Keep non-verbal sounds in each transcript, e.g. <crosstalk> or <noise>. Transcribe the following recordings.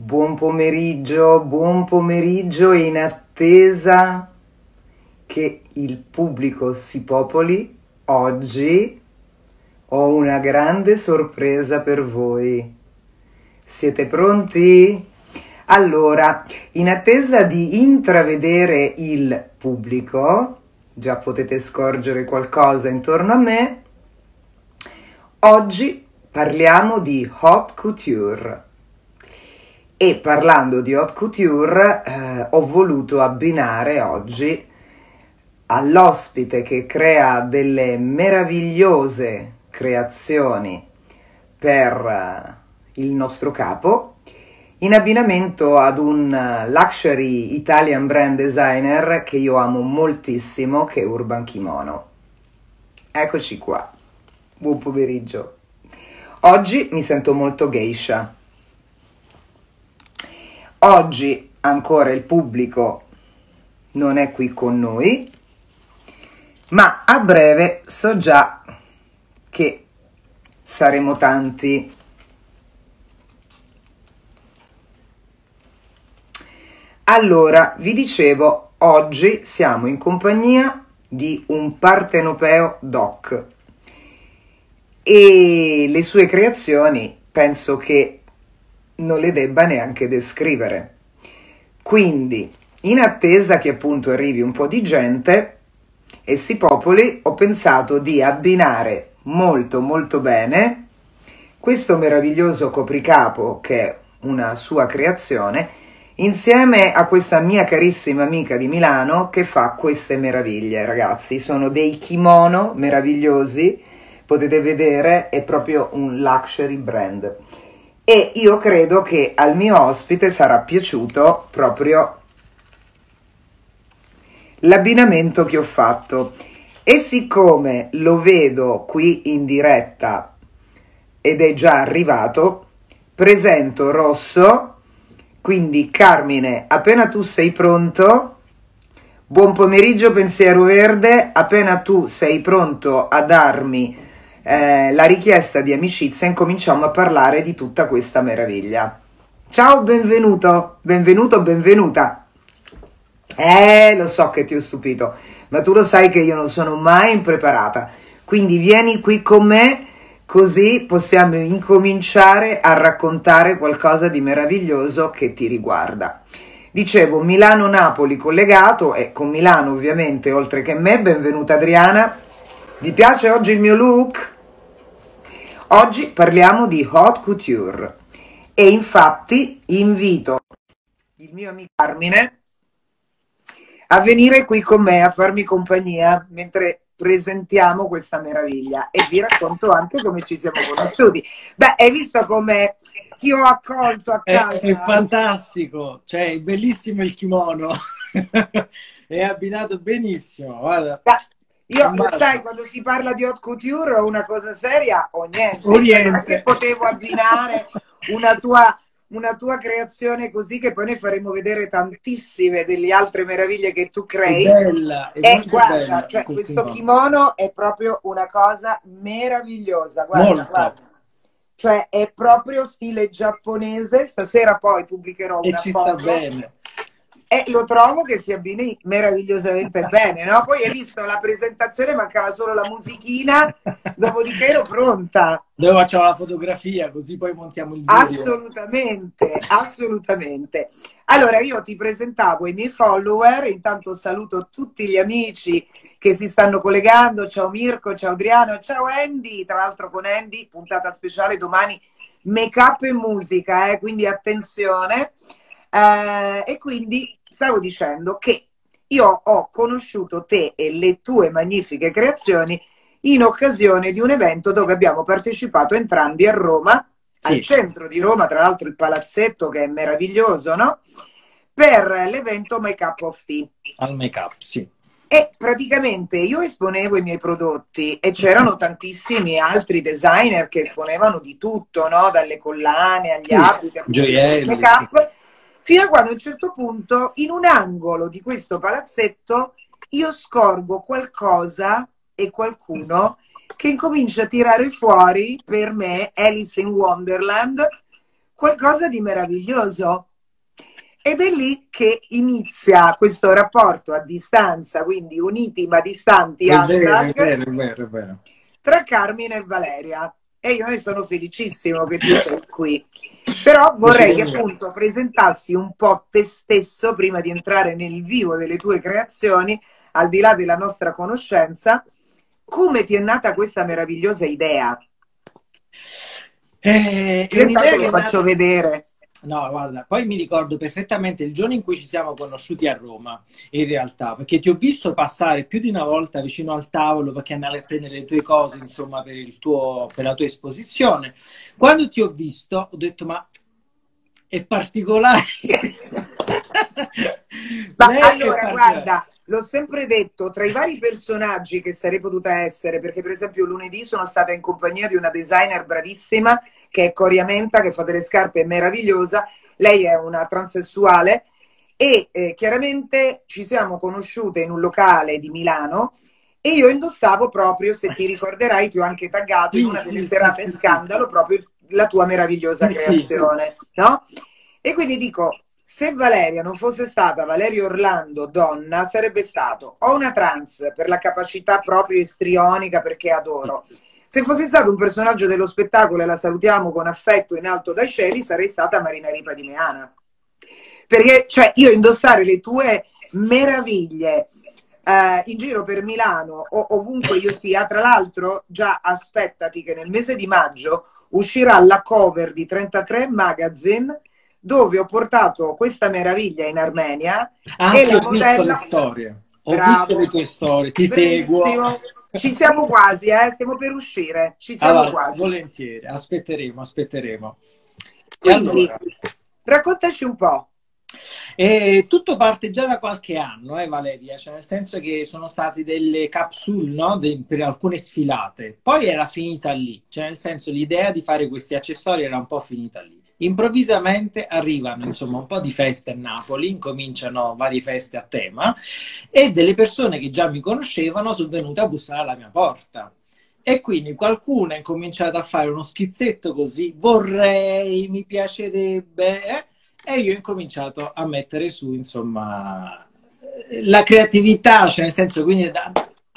Buon pomeriggio, buon pomeriggio in attesa che il pubblico si popoli. Oggi ho una grande sorpresa per voi. Siete pronti? Allora, in attesa di intravedere il pubblico, già potete scorgere qualcosa intorno a me, oggi parliamo di haute couture. E parlando di haute couture, eh, ho voluto abbinare oggi all'ospite che crea delle meravigliose creazioni per eh, il nostro capo, in abbinamento ad un luxury Italian brand designer che io amo moltissimo, che è Urban Kimono. Eccoci qua. Buon pomeriggio. Oggi mi sento molto geisha. Oggi ancora il pubblico non è qui con noi, ma a breve so già che saremo tanti. Allora, vi dicevo, oggi siamo in compagnia di un partenopeo doc e le sue creazioni penso che non le debba neanche descrivere. Quindi, in attesa che appunto arrivi un po' di gente e si popoli, ho pensato di abbinare molto molto bene questo meraviglioso copricapo che è una sua creazione insieme a questa mia carissima amica di Milano che fa queste meraviglie, ragazzi. Sono dei kimono meravigliosi potete vedere è proprio un luxury brand e io credo che al mio ospite sarà piaciuto proprio l'abbinamento che ho fatto. E siccome lo vedo qui in diretta ed è già arrivato presento Rosso. Quindi Carmine appena tu sei pronto buon pomeriggio pensiero verde. Appena tu sei pronto a darmi eh, la richiesta di amicizia incominciamo a parlare di tutta questa meraviglia. Ciao, benvenuto, benvenuto, benvenuta. Eh, lo so che ti ho stupito, ma tu lo sai che io non sono mai impreparata. Quindi vieni qui con me, così possiamo incominciare a raccontare qualcosa di meraviglioso che ti riguarda. Dicevo Milano-Napoli collegato e con Milano ovviamente oltre che me, benvenuta Adriana. Vi piace oggi il mio look? Oggi parliamo di haute couture e infatti invito il mio amico Carmine a venire qui con me a farmi compagnia mentre presentiamo questa meraviglia e vi racconto anche come ci siamo conosciuti. Beh, hai visto come ti ho accolto a casa? È, è fantastico, cioè bellissimo il kimono, <laughs> è abbinato benissimo, guarda. Da io, sai, quando si parla di haute couture o una cosa seria o niente. O niente. Cioè, potevo abbinare una tua, una tua creazione così che poi ne faremo vedere tantissime delle altre meraviglie che tu crei. È bella, è e guarda, bella, cioè, questo kimono è proprio una cosa meravigliosa. Guarda, Molto. guarda. Cioè è proprio stile giapponese. Stasera poi pubblicherò E una ci foto. sta bene. E lo trovo che si abbini meravigliosamente bene, no? Poi hai visto la presentazione, mancava solo la musichina, dopodiché ero pronta. Noi facciamo la fotografia così poi montiamo il video. Assolutamente, assolutamente. Allora io ti presentavo i miei follower, intanto saluto tutti gli amici che si stanno collegando, ciao Mirko, ciao Adriano, ciao Andy, tra l'altro con Andy, puntata speciale domani, make up e musica, eh? quindi attenzione. Eh, e quindi stavo dicendo che io ho conosciuto te e le tue magnifiche creazioni in occasione di un evento dove abbiamo partecipato entrambi a Roma, Sì. al centro di Roma, tra l'altro il palazzetto che è meraviglioso, no? Per l'evento Make Up of Tea. Al make up, sì. E praticamente io esponevo i miei prodotti e c'erano <laughs> tantissimi altri designer che esponevano di tutto, no? Dalle collane agli Sì, abiti, gioielli, make up, fino a quando a un certo punto in un angolo di questo palazzetto io scorgo qualcosa e qualcuno che incomincia a tirare fuori per me Alice in Wonderland qualcosa di meraviglioso. Ed è lì che inizia questo rapporto a distanza, quindi uniti ma distanti, è vero, è vero, è vero, tra Carmine e Valeria. E io ne sono felicissimo che tu sei qui. Però vorrei che appunto presentassi un po' te stesso prima di entrare nel vivo delle tue creazioni, al di là della nostra conoscenza, come ti è nata questa meravigliosa idea? Eh, Io intanto lo faccio nata... vedere. No, guarda, poi mi ricordo perfettamente il giorno in cui ci siamo conosciuti a Roma, in realtà, perché ti ho visto passare più di una volta vicino al tavolo perché andavi a prendere le tue cose, insomma, per, tuo, per la tua esposizione. Quando ti ho visto, ho detto, ma è particolare. ma allora, guarda, l'ho sempre detto, tra i vari personaggi che sarei potuta essere, perché per esempio lunedì sono stata in compagnia di una designer bravissima che è Coriamenta, che fa delle scarpe meravigliosa. Lei è una transessuale e eh, chiaramente ci siamo conosciute in un locale di Milano e io indossavo proprio, se ti ricorderai, ti ho anche taggato sì, in una delle sì, serate sì, scandalo proprio la tua meravigliosa creazione, no? E quindi dico, se Valeria non fosse stata Valeria Orlando donna, sarebbe stato o una trans per la capacità proprio istrionica perché adoro, se fossi stato un personaggio dello spettacolo e la salutiamo con affetto in alto dai cieli, sarei stata Marina Ripa di Meana. Perché, cioè, io indossare le tue meraviglie eh, in giro per Milano o ovunque io sia, tra l'altro, già aspettati che nel mese di maggio uscirà la cover di 33 Magazine dove ho portato questa meraviglia in Armenia ah, e sì, la modella... le storie. Ho Bravo. visto le tue storie, ti Bravissimo. seguo. Ci siamo quasi, eh? Stiamo per uscire. Ci siamo allora, quasi. Volentieri, aspetteremo, aspetteremo. Quindi, allora... raccontaci un po'. E tutto parte già da qualche anno, eh, Valeria, cioè nel senso che sono state delle capsule no? De, per alcune sfilate, poi era finita lì, cioè nel senso l'idea di fare questi accessori era un po' finita lì. Improvvisamente arrivano insomma un po' di feste a Napoli, incominciano varie feste a tema e delle persone che già mi conoscevano sono venute a bussare alla mia porta. E quindi qualcuno ha incominciato a fare uno schizzetto così, vorrei, mi piacerebbe, eh? e io ho incominciato a mettere su, insomma, la creatività, cioè nel senso, quindi da,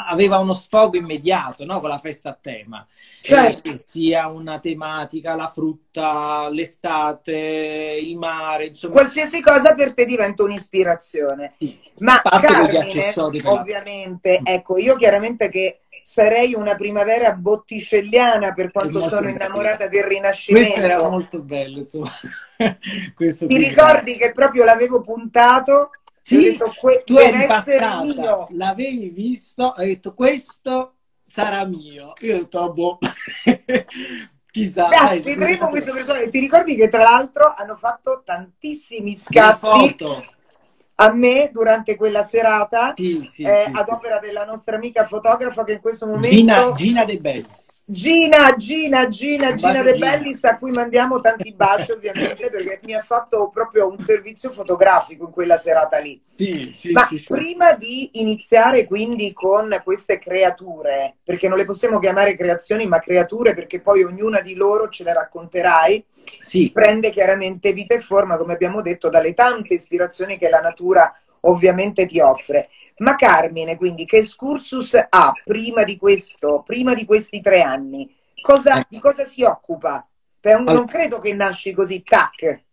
aveva uno sfogo immediato no? con la festa a tema, certo. eh, sia una tematica, la frutta, l'estate, il mare, insomma. Qualsiasi cosa per te diventa un'ispirazione. Sì. Ma Carmine, ovviamente, la... ecco, io chiaramente che sarei una primavera botticelliana per quanto sono innamorata bello. del Rinascimento. Questo era molto bello, insomma. <laughs> Ti ricordi che proprio l'avevo puntato sì, detto, tu eri passata, mio. l'avevi visto, hai detto questo sarà mio. Io ho detto, oh, boh. <laughs> Chissà. Beh, vedremo questo personaggio. Ti ricordi che tra l'altro hanno fatto tantissimi scatti a me durante quella serata sì, sì, eh, sì, ad opera della nostra amica fotografa che in questo momento Gina, Gina De Bellis Gina, Gina, Gina, Gina De Bellis a cui mandiamo tanti baci <laughs> ovviamente perché mi ha fatto proprio un servizio fotografico in quella serata lì. Ma prima di iniziare quindi con queste creature perché non le possiamo chiamare creazioni ma creature perché poi ognuna di loro ce le racconterai prende chiaramente vita e forma come abbiamo detto dalle tante ispirazioni che la natura cultura ovviamente ti offre. Ma Carmine, quindi, che excursus ha prima di questo, prima di questi tre anni? Cosa, di cosa si occupa? non credo che nasci così, tac.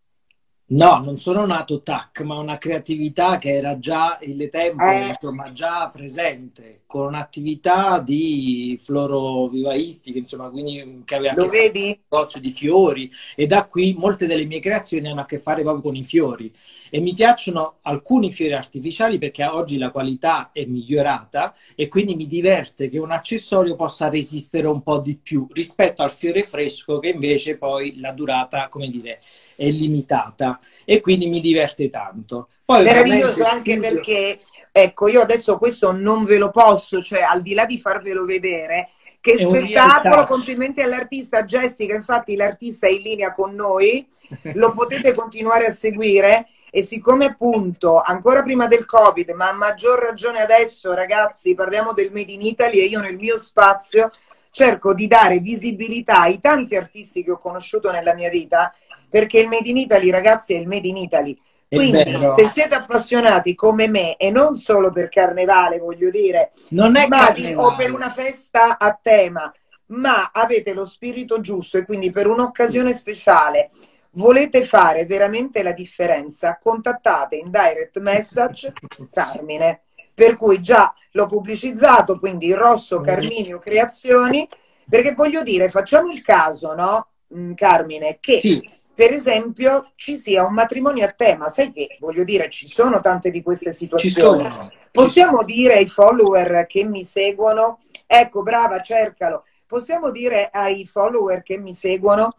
No, non sono nato tac, ma una creatività che era già il tempo, eh. insomma, già presente, con un'attività di florovivaistica, insomma, quindi che aveva Lo vedi? negozio di fiori e da qui molte delle mie creazioni hanno a che fare proprio con i fiori e mi piacciono alcuni fiori artificiali perché oggi la qualità è migliorata e quindi mi diverte che un accessorio possa resistere un po' di più rispetto al fiore fresco che invece poi la durata, come dire, è limitata. E quindi mi diverte tanto. Poi, Meraviglioso anche studio... perché, ecco, io adesso questo non ve lo posso, cioè al di là di farvelo vedere, che è spettacolo, complimenti all'artista Jessica, infatti l'artista è in linea con noi, lo potete continuare a seguire e siccome appunto ancora prima del covid ma a maggior ragione adesso ragazzi parliamo del made in Italy e io nel mio spazio cerco di dare visibilità ai tanti artisti che ho conosciuto nella mia vita, perché il Made in Italy, ragazzi, è il Made in Italy. Quindi, se siete appassionati come me, e non solo per carnevale, voglio dire, non è ma carnevale. o per una festa a tema, ma avete lo spirito giusto e quindi per un'occasione speciale volete fare veramente la differenza, contattate in direct message <laughs> Carmine. Per cui già l'ho pubblicizzato, quindi Rosso Carminio Creazioni, perché voglio dire, facciamo il caso, no, mm, Carmine, che sì. per esempio ci sia un matrimonio a tema, sai che voglio dire, ci sono tante di queste situazioni. Possiamo dire ai follower che mi seguono, ecco, brava, cercalo. Possiamo dire ai follower che mi seguono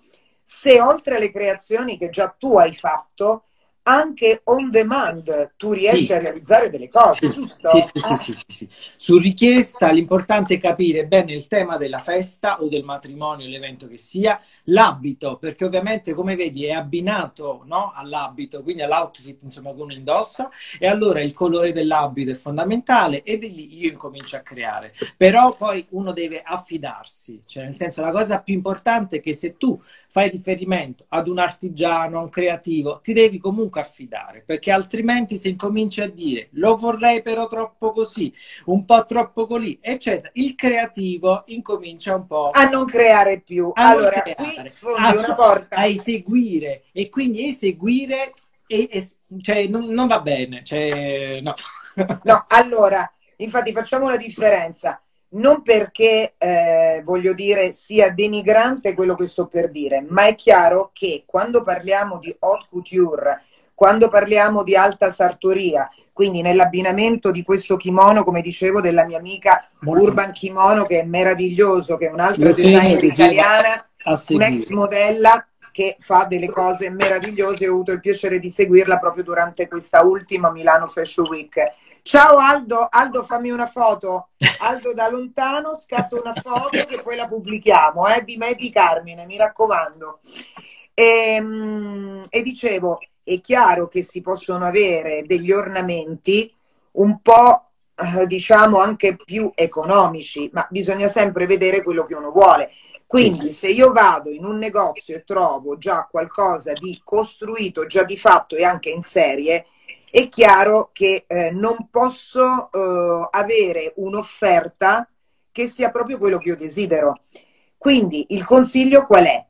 se oltre alle creazioni che già tu hai fatto, anche on demand tu riesci sì. a realizzare delle cose, sì. giusto? Sì, sì, ah. sì, sì, sì, Su richiesta l'importante è capire bene il tema della festa o del matrimonio, l'evento che sia, l'abito, perché ovviamente come vedi è abbinato no? all'abito, quindi all'outfit insomma che uno indossa e allora il colore dell'abito è fondamentale e di lì io incomincio a creare. Però poi uno deve affidarsi, cioè nel senso la cosa più importante è che se tu fai riferimento ad un artigiano, a un creativo, ti devi comunque affidare, perché altrimenti se incominci a dire lo vorrei però troppo così, un po' troppo così, eccetera, il creativo incomincia un po' a non creare più. A allora, creare, a, porta. A eseguire e quindi eseguire e, e, cioè, non, non, va bene, cioè, no. <laughs> no, allora, infatti facciamo una differenza non perché eh, voglio dire sia denigrante quello che sto per dire, ma è chiaro che quando parliamo di haute couture quando parliamo di alta sartoria, quindi nell'abbinamento di questo kimono, come dicevo, della mia amica. Urban Kimono, che è meraviglioso, che è un'altra designer italiana, un'ex modella che fa delle cose meravigliose. Ho avuto il piacere di seguirla proprio durante questa ultima Milano Fashion Week. Ciao Aldo, Aldo fammi una foto. Aldo da lontano, scatto una foto che poi la pubblichiamo, eh, di me e di Carmine, mi raccomando. E, ehm, e dicevo, è chiaro che si possono avere degli ornamenti un po' eh, diciamo anche più economici, ma bisogna sempre vedere quello che uno vuole. Quindi se io vado in un negozio e trovo già qualcosa di costruito, già di fatto e anche in serie, è chiaro che eh, non posso eh, avere un'offerta che sia proprio quello che io desidero. Quindi il consiglio qual è?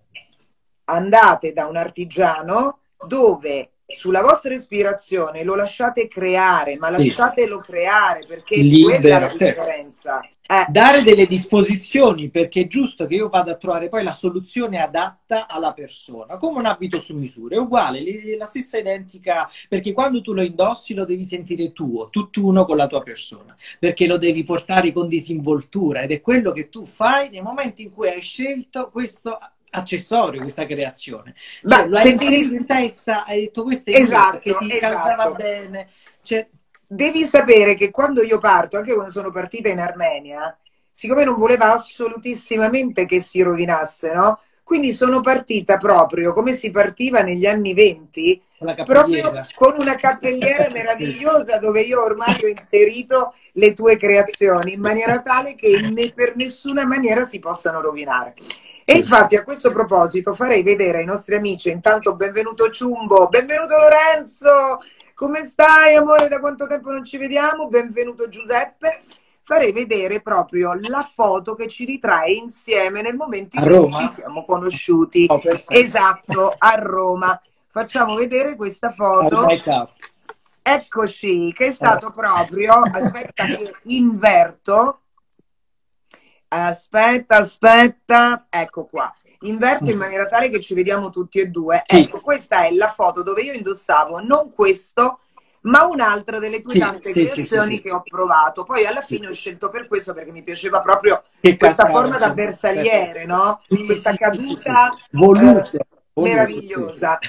Andate da un artigiano dove sulla vostra ispirazione lo lasciate creare, ma lasciatelo sì. creare perché Libera, quella è la certo. differenza. Eh. Dare delle disposizioni perché è giusto che io vada a trovare poi la soluzione adatta alla persona, come un abito su misura, è uguale, la stessa identica, perché quando tu lo indossi lo devi sentire tuo, tutt'uno con la tua persona, perché lo devi portare con disinvoltura ed è quello che tu fai nel momento in cui hai scelto questo accessorio questa creazione. Cioè, lo hai messo in testa, hai detto questo è esatto, che ti esatto. calzava bene. Cioè... Devi sapere che quando io parto, anche quando sono partita in Armenia, siccome non voleva assolutissimamente che si rovinasse, no? Quindi sono partita proprio come si partiva negli anni venti, proprio con una cappelliera <laughs> meravigliosa dove io ormai ho inserito le tue creazioni in maniera tale che per nessuna maniera si possano rovinare. E infatti a questo proposito farei vedere ai nostri amici, intanto benvenuto Ciumbo, benvenuto Lorenzo, come stai amore, da quanto tempo non ci vediamo, benvenuto Giuseppe, farei vedere proprio la foto che ci ritrae insieme nel momento in cui ci siamo conosciuti. Oh, esatto, a Roma. Facciamo vedere questa foto. Eccoci, che è stato oh. proprio, aspetta che inverto, Aspetta, aspetta, ecco qua. Inverto in maniera tale che ci vediamo tutti e due. Sì. Ecco, questa è la foto dove io indossavo non questo, ma un'altra delle tue sì, tante sì, creazioni sì, che ho provato. Poi alla fine ho scelto per questo perché mi piaceva proprio che questa forma da bersagliere, no? questa caduta voluta, eh, meravigliosa.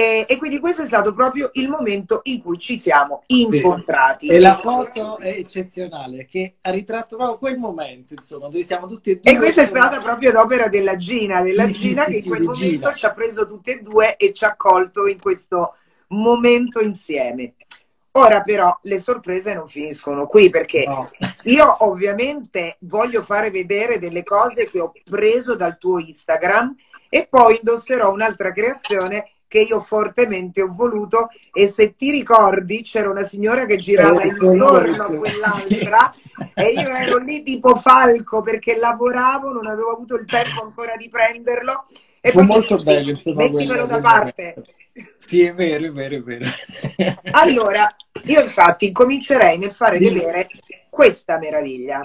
E, e, quindi questo è stato proprio il momento in cui ci siamo incontrati. E la foto è eccezionale, che ha ritratto proprio quel momento, insomma, dove siamo tutti e due. E questa è stata proprio l'opera della Gina, della sì, Gina sì, che sì, in quel momento Gina. ci ha preso tutti e due e ci ha accolto in questo momento insieme. Ora però le sorprese non finiscono qui perché no. io ovviamente voglio fare vedere delle cose che ho preso dal tuo Instagram e poi indosserò un'altra creazione che io fortemente ho voluto e se ti ricordi c'era una signora che girava eh, intorno a quell'altra e io ero lì tipo falco perché lavoravo, non avevo avuto il tempo ancora di prenderlo e Fu poi molto dici, bello, insomma, mettimelo da parte. Sì, è vero, è vero, è vero. Allora, io infatti comincerei nel fare vedere questa meraviglia.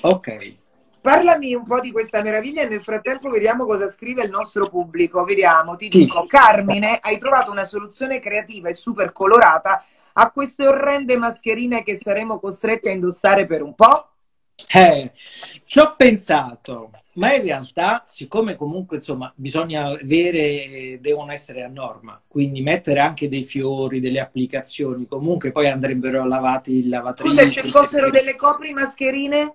Ok. Parlami un po' di questa meraviglia e nel frattempo vediamo cosa scrive il nostro pubblico. Vediamo, ti dico, Carmine, hai trovato una soluzione creativa e super colorata a queste orrende mascherine che saremo costretti a indossare per un po'? Eh, ci ho pensato, ma in realtà, siccome comunque insomma bisogna avere, devono essere a norma, quindi mettere anche dei fiori, delle applicazioni, comunque poi andrebbero lavati in lavatrice. Scusa, ci fossero delle copri mascherine?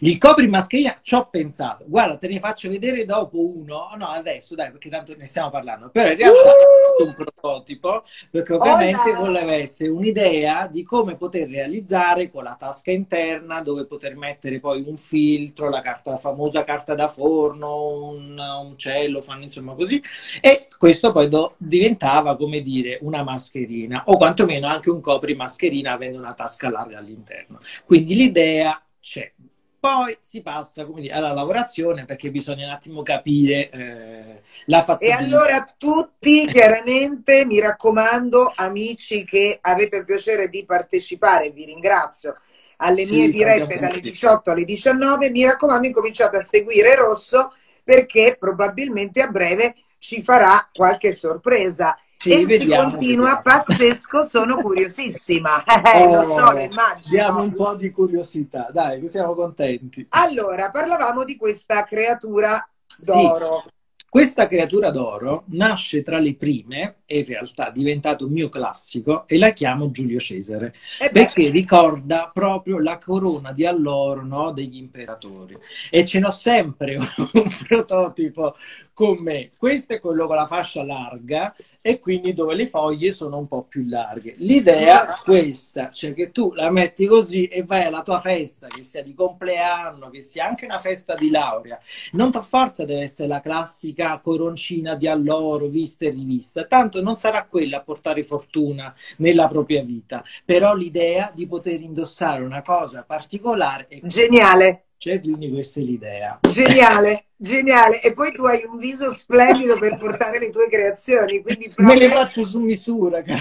Il copri mascherina ci ho pensato, guarda, te ne faccio vedere dopo uno, no, adesso dai, perché tanto ne stiamo parlando, però in realtà uh! è un prototipo, perché ovviamente Hola. voleva essere un'idea di come poter realizzare con la tasca interna, dove poter mettere poi un filtro, la, carta, la famosa carta da forno, un, un cellophane, insomma così, e questo poi do, diventava, come dire, una mascherina, o quantomeno anche un copri mascherina avendo una tasca larga all'interno. Quindi l'idea c'è. Poi si passa dire, alla lavorazione perché bisogna un attimo capire eh, la fattibilità. E allora tutti, chiaramente, mi raccomando, amici che avete il piacere di partecipare, vi ringrazio alle sì, mie dirette dalle 18 alle 19, mi raccomando incominciate a seguire Rosso perché probabilmente a breve ci farà qualche sorpresa. Sì, e vediamo, si continua vediamo. pazzesco, sono <laughs> curiosissima. <laughs> Eh, oh, lo so, lo immagino. Diamo un po' di curiosità, dai, siamo contenti. Allora, parlavamo di questa creatura d'oro. Sì. Questa creatura d'oro nasce tra le prime, e in realtà è diventato un mio classico, e la chiamo Giulio Cesare, eh perché ricorda proprio la corona di alloro no, degli imperatori. E ce n'ho sempre <laughs> un prototipo con me. Questo è quello con la fascia larga e quindi dove le foglie sono un po' più larghe. L'idea è questa, cioè che tu la metti così e vai alla tua festa, che sia di compleanno, che sia anche una festa di laurea. Non per forza deve essere la classica coroncina di alloro vista e rivista, tanto non sarà quella a portare fortuna nella propria vita, però l'idea di poter indossare una cosa particolare è geniale. Cioè, quindi questa è l'idea. Geniale, geniale. E poi tu hai un viso splendido per portare le tue creazioni. Quindi proprio... <laughs> Me le faccio su misura. <laughs>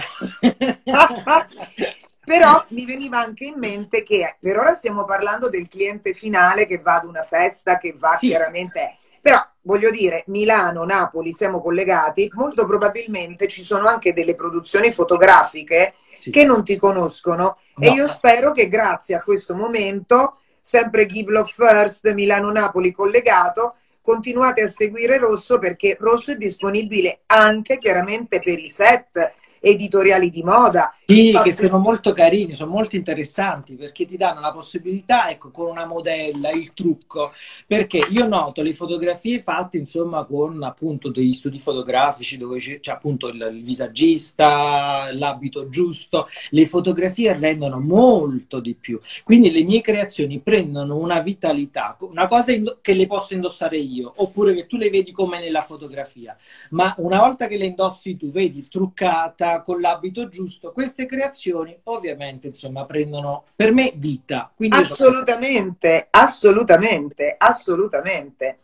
Però mi veniva anche in mente che per ora stiamo parlando del cliente finale che va ad una festa, che va sì. chiaramente... Però voglio dire, Milano, Napoli, siamo collegati, molto probabilmente ci sono anche delle produzioni fotografiche sì. che non ti conoscono no. e io spero che grazie a questo momento sempre Give Love First, Milano-Napoli collegato. Continuate a seguire Rosso perché Rosso è disponibile anche chiaramente per i set editoriali di moda. Sì, Infatti... che sono molto carini, sono molto interessanti perché ti danno la possibilità, ecco, con una modella, il trucco, perché io noto le fotografie fatte, insomma, con appunto degli studi fotografici dove c'è, c'è appunto il, il, visagista, l'abito giusto, le fotografie rendono molto di più. Quindi le mie creazioni prendono una vitalità, una cosa che le posso indossare io, oppure che tu le vedi come nella fotografia, ma una volta che le indossi tu, vedi truccata, con l'abito giusto, queste creazioni ovviamente insomma prendono per me vita. Quindi assolutamente, so... assolutamente, assolutamente.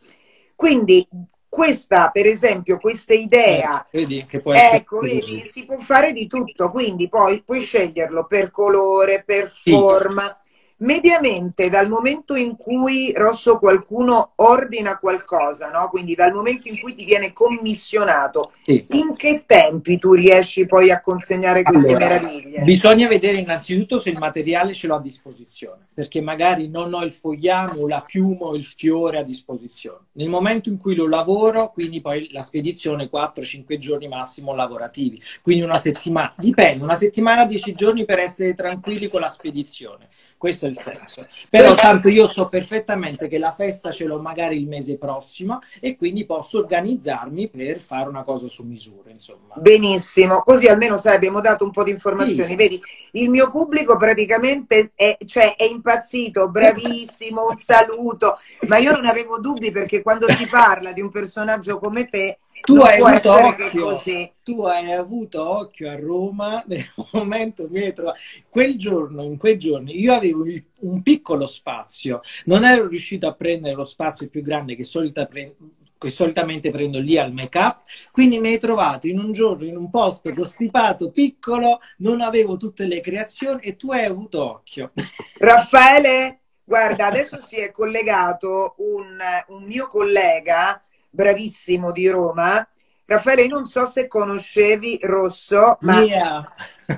Quindi questa, per esempio, questa idea, eh, vedi, che può ecco, vedi, si può fare di tutto, quindi poi puoi sceglierlo per colore, per sì. forma mediamente dal momento in cui Rosso qualcuno ordina qualcosa, no? quindi dal momento in cui ti viene commissionato, sì. in che tempi tu riesci poi a consegnare queste allora, meraviglie? Bisogna vedere innanzitutto se il materiale ce l'ho a disposizione, perché magari non ho il fogliame la piuma o il fiore a disposizione. Nel momento in cui lo lavoro, quindi poi la spedizione 4-5 giorni massimo lavorativi, quindi una settimana, dipende, una settimana 10 giorni per essere tranquilli con la spedizione questo è il senso. Però tanto io so perfettamente che la festa ce l'ho magari il mese prossimo e quindi posso organizzarmi per fare una cosa su misura, insomma. Benissimo, così almeno sai, abbiamo dato un po' di informazioni. Sì. Vedi, il mio pubblico praticamente è, cioè, è impazzito, bravissimo, un saluto, ma io non avevo dubbi perché quando si parla di un personaggio come te tu hai, avuto occhio, tu hai avuto occhio a Roma <laughs> nel momento mi hai trovato. Quel giorno, in quei giorni, io avevo un piccolo spazio, non ero riuscito a prendere lo spazio più grande che, solita pre- che solitamente prendo lì al make up, quindi mi hai trovato in un giorno in un posto costipato, piccolo, non avevo tutte le creazioni e tu hai avuto occhio. Raffaele, guarda, <laughs> adesso si è collegato un, un mio collega bravissimo di Roma. Raffaele, non so se conoscevi Rosso, ma yeah.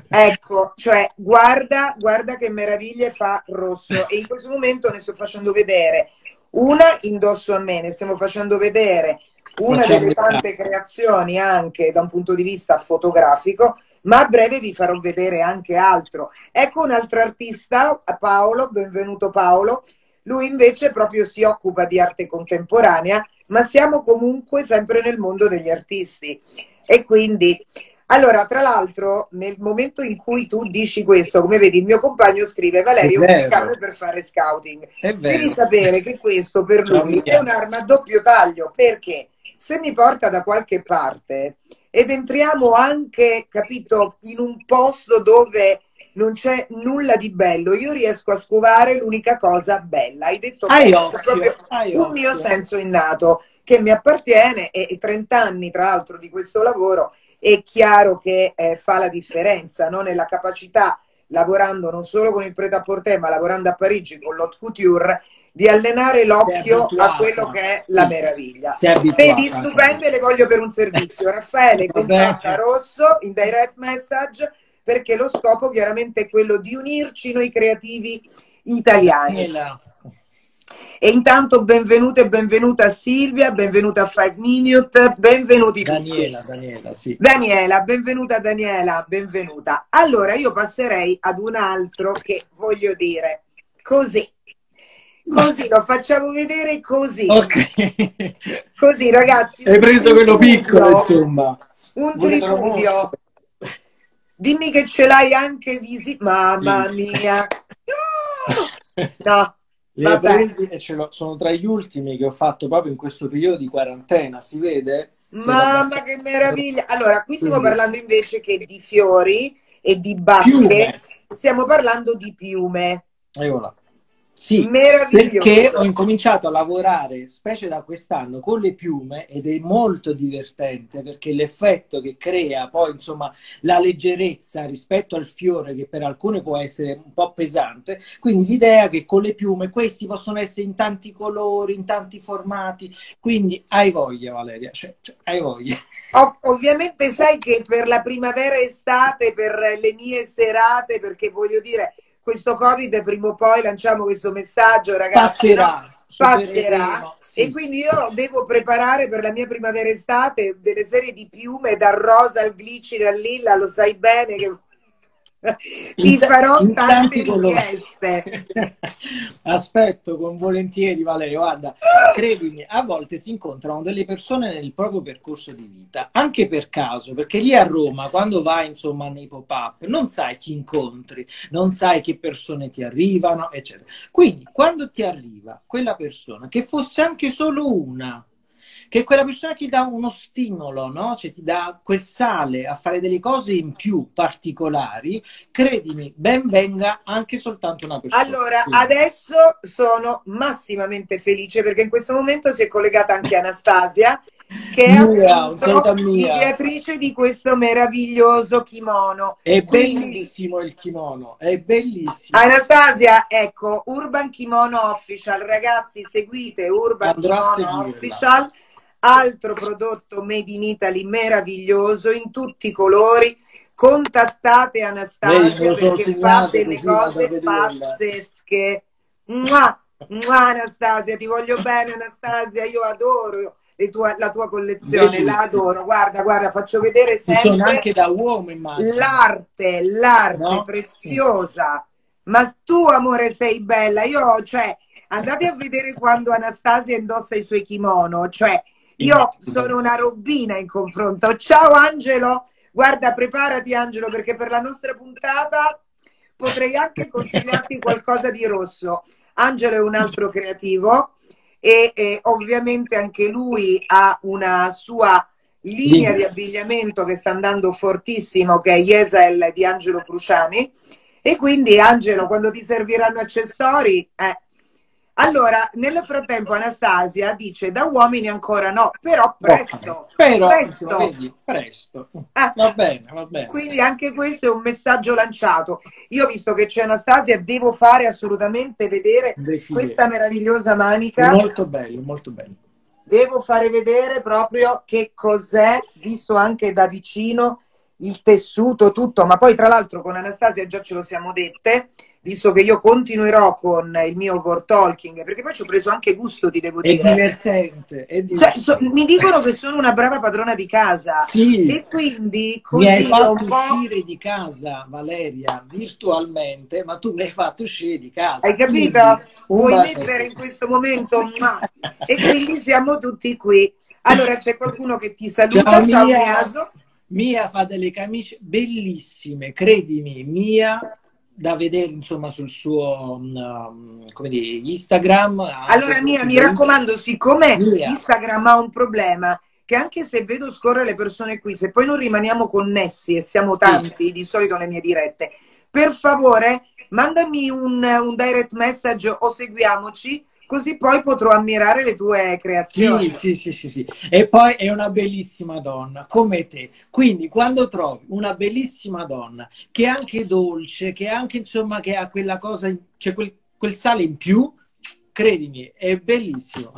ecco, cioè guarda, guarda che meraviglie fa Rosso e in questo momento ne sto facendo vedere una indosso a me, ne stiamo facendo vedere una delle tante creazioni anche da un punto di vista fotografico, ma a breve vi farò vedere anche altro. Ecco un altro artista, Paolo, benvenuto Paolo. Lui invece proprio si occupa di arte contemporanea ma siamo comunque sempre nel mondo degli artisti. E quindi, allora, tra l'altro, nel momento in cui tu dici questo, come vedi, il mio compagno scrive Valerio, un cambio per fare scouting. Devi sapere che questo per lui è un'arma a doppio taglio, perché? Se mi porta da qualche parte ed entriamo anche, capito, in un posto dove non c'è nulla di bello, io riesco a scovare l'unica cosa bella. Hai detto hai occhio, proprio hai un occhio. mio senso innato che mi appartiene e 30 anni tra l'altro di questo lavoro è chiaro che eh, fa la differenza no? nella capacità, lavorando non solo con il pret-à-porter ma lavorando a Parigi con l'haute couture, di allenare l'occhio a quello che è la meraviglia. Vedi, stupende le voglio per un servizio. <laughs> Raffaele, contatta Rosso in direct message perché lo scopo chiaramente è quello di unirci noi creativi italiani. E intanto benvenuta e benvenuta Silvia, benvenuta a Five Minute, benvenuti Daniela, tutti. Daniela, sì. Daniela, benvenuta Daniela, benvenuta. Allora io passerei ad un altro che voglio dire così. Così lo facciamo vedere così. Ok. Così ragazzi. Hai preso quello piccolo, insomma. Un tripudio Dimmi che ce l'hai anche visito. Mamma mia. No. <laughs> Le presi e ce l'ho, sono tra gli ultimi che ho fatto proprio in questo periodo di quarantena, si vede? Mamma che meraviglia! Allora, qui stiamo parlando invece che di fiori e di bacche, piume. stiamo parlando di piume. Eccola. Sì, perché ho incominciato a lavorare, specie da quest'anno, con le piume ed è molto divertente perché l'effetto che crea poi, insomma, la leggerezza rispetto al fiore che per alcune può essere un po' pesante, quindi l'idea che con le piume questi possono essere in tanti colori, in tanti formati, quindi hai voglia Valeria, cioè, cioè, hai voglia. Ov- ovviamente sai che per la primavera estate, per le mie serate, perché voglio dire questo Covid prima o poi lanciamo questo messaggio, ragazzi. Passerà. Passerà. Sì. E quindi io devo preparare per la mia primavera estate delle serie di piume dal rosa al glicine al lilla, lo sai bene che <laughs> ti farò in tante richieste. <laughs> Aspetto con volentieri, Valerio. Guarda, credimi, a volte si incontrano delle persone nel proprio percorso di vita, anche per caso, perché lì a Roma, quando vai insomma nei pop-up, non sai chi incontri, non sai che persone ti arrivano, eccetera. Quindi, quando ti arriva quella persona, che fosse anche solo una, che è quella persona che ti dà uno stimolo, no? cioè ti dà quel sale a fare delle cose in più particolari, credimi, ben venga anche soltanto una persona. Allora, Quindi. adesso sono massimamente felice perché in questo momento si è collegata anche Anastasia che è appunto l'ideatrice di questo meraviglioso kimono. È Quindi, bellissimo il kimono, è bellissimo. Anastasia, ecco, Urban Kimono Official, ragazzi, seguite Urban Andrò Kimono Official altro prodotto made in Italy meraviglioso in tutti i colori. Contattate Anastasia perché fa delle cose pazzesche. Mua, mua, Anastasia, ti voglio bene Anastasia, io adoro tua, la tua collezione, Bellissimo. la adoro. Guarda, guarda, faccio vedere sempre. Ci sono anche da uomo, immagino. L'arte, l'arte no? preziosa. Ma tu, amore, sei bella. Io, cioè, andate a vedere quando Anastasia indossa i suoi kimono. Cioè, io sono una robina in confronto. Ciao, Angelo. Guarda, preparati, Angelo, perché per la nostra puntata potrei anche <laughs> consigliarti qualcosa di rosso. Angelo è un altro creativo e, e ovviamente anche lui ha una sua linea di abbigliamento che sta andando fortissimo, che è Yesel di Angelo Cruciani. E quindi, Angelo, quando ti serviranno accessori, eh, allora, nel frattempo Anastasia dice da uomini ancora no, però presto. Però, presto. Vedi, presto. Ah, va bene, va bene. Quindi anche questo è un messaggio lanciato. Io visto che c'è Anastasia devo fare assolutamente vedere questa meravigliosa manica. Molto bello, molto bello. Devo fare vedere proprio che cos'è, visto anche da vicino il tessuto, tutto, ma poi tra l'altro con Anastasia già ce lo siamo dette, visto che io continuerò con il mio vortalking, perché poi ci ho preso anche gusto, ti devo dire. È divertente. È divertente. Cioè, so, mi dicono che sono una brava padrona di casa. Sì. E quindi così mi hai fatto uscire di casa, Valeria, virtualmente, ma tu mi hai fatto uscire di casa. Hai capito? Vuoi mettere in questo momento? Ma... e quindi siamo tutti qui. Allora c'è qualcuno che ti saluta, ciao, ciao Mia. Mia fa delle camicie bellissime, credimi, Mia da vedere insomma sul suo um, come dire, Instagram. Allora Mia, mi raccomando, siccome Mia. Instagram ha un problema, che anche se vedo scorrere le persone qui, se poi non rimaniamo connessi e siamo tanti, sì. di solito le mie dirette, per favore mandami un, un direct message o seguiamoci così poi potrò ammirare le tue creazioni. Sì, sì, sì, sì, sì. E poi è una bellissima donna, come te. Quindi quando trovi una bellissima donna che è anche dolce, che anche insomma che ha quella cosa, cioè quel, quel sale in più, credimi, è bellissimo.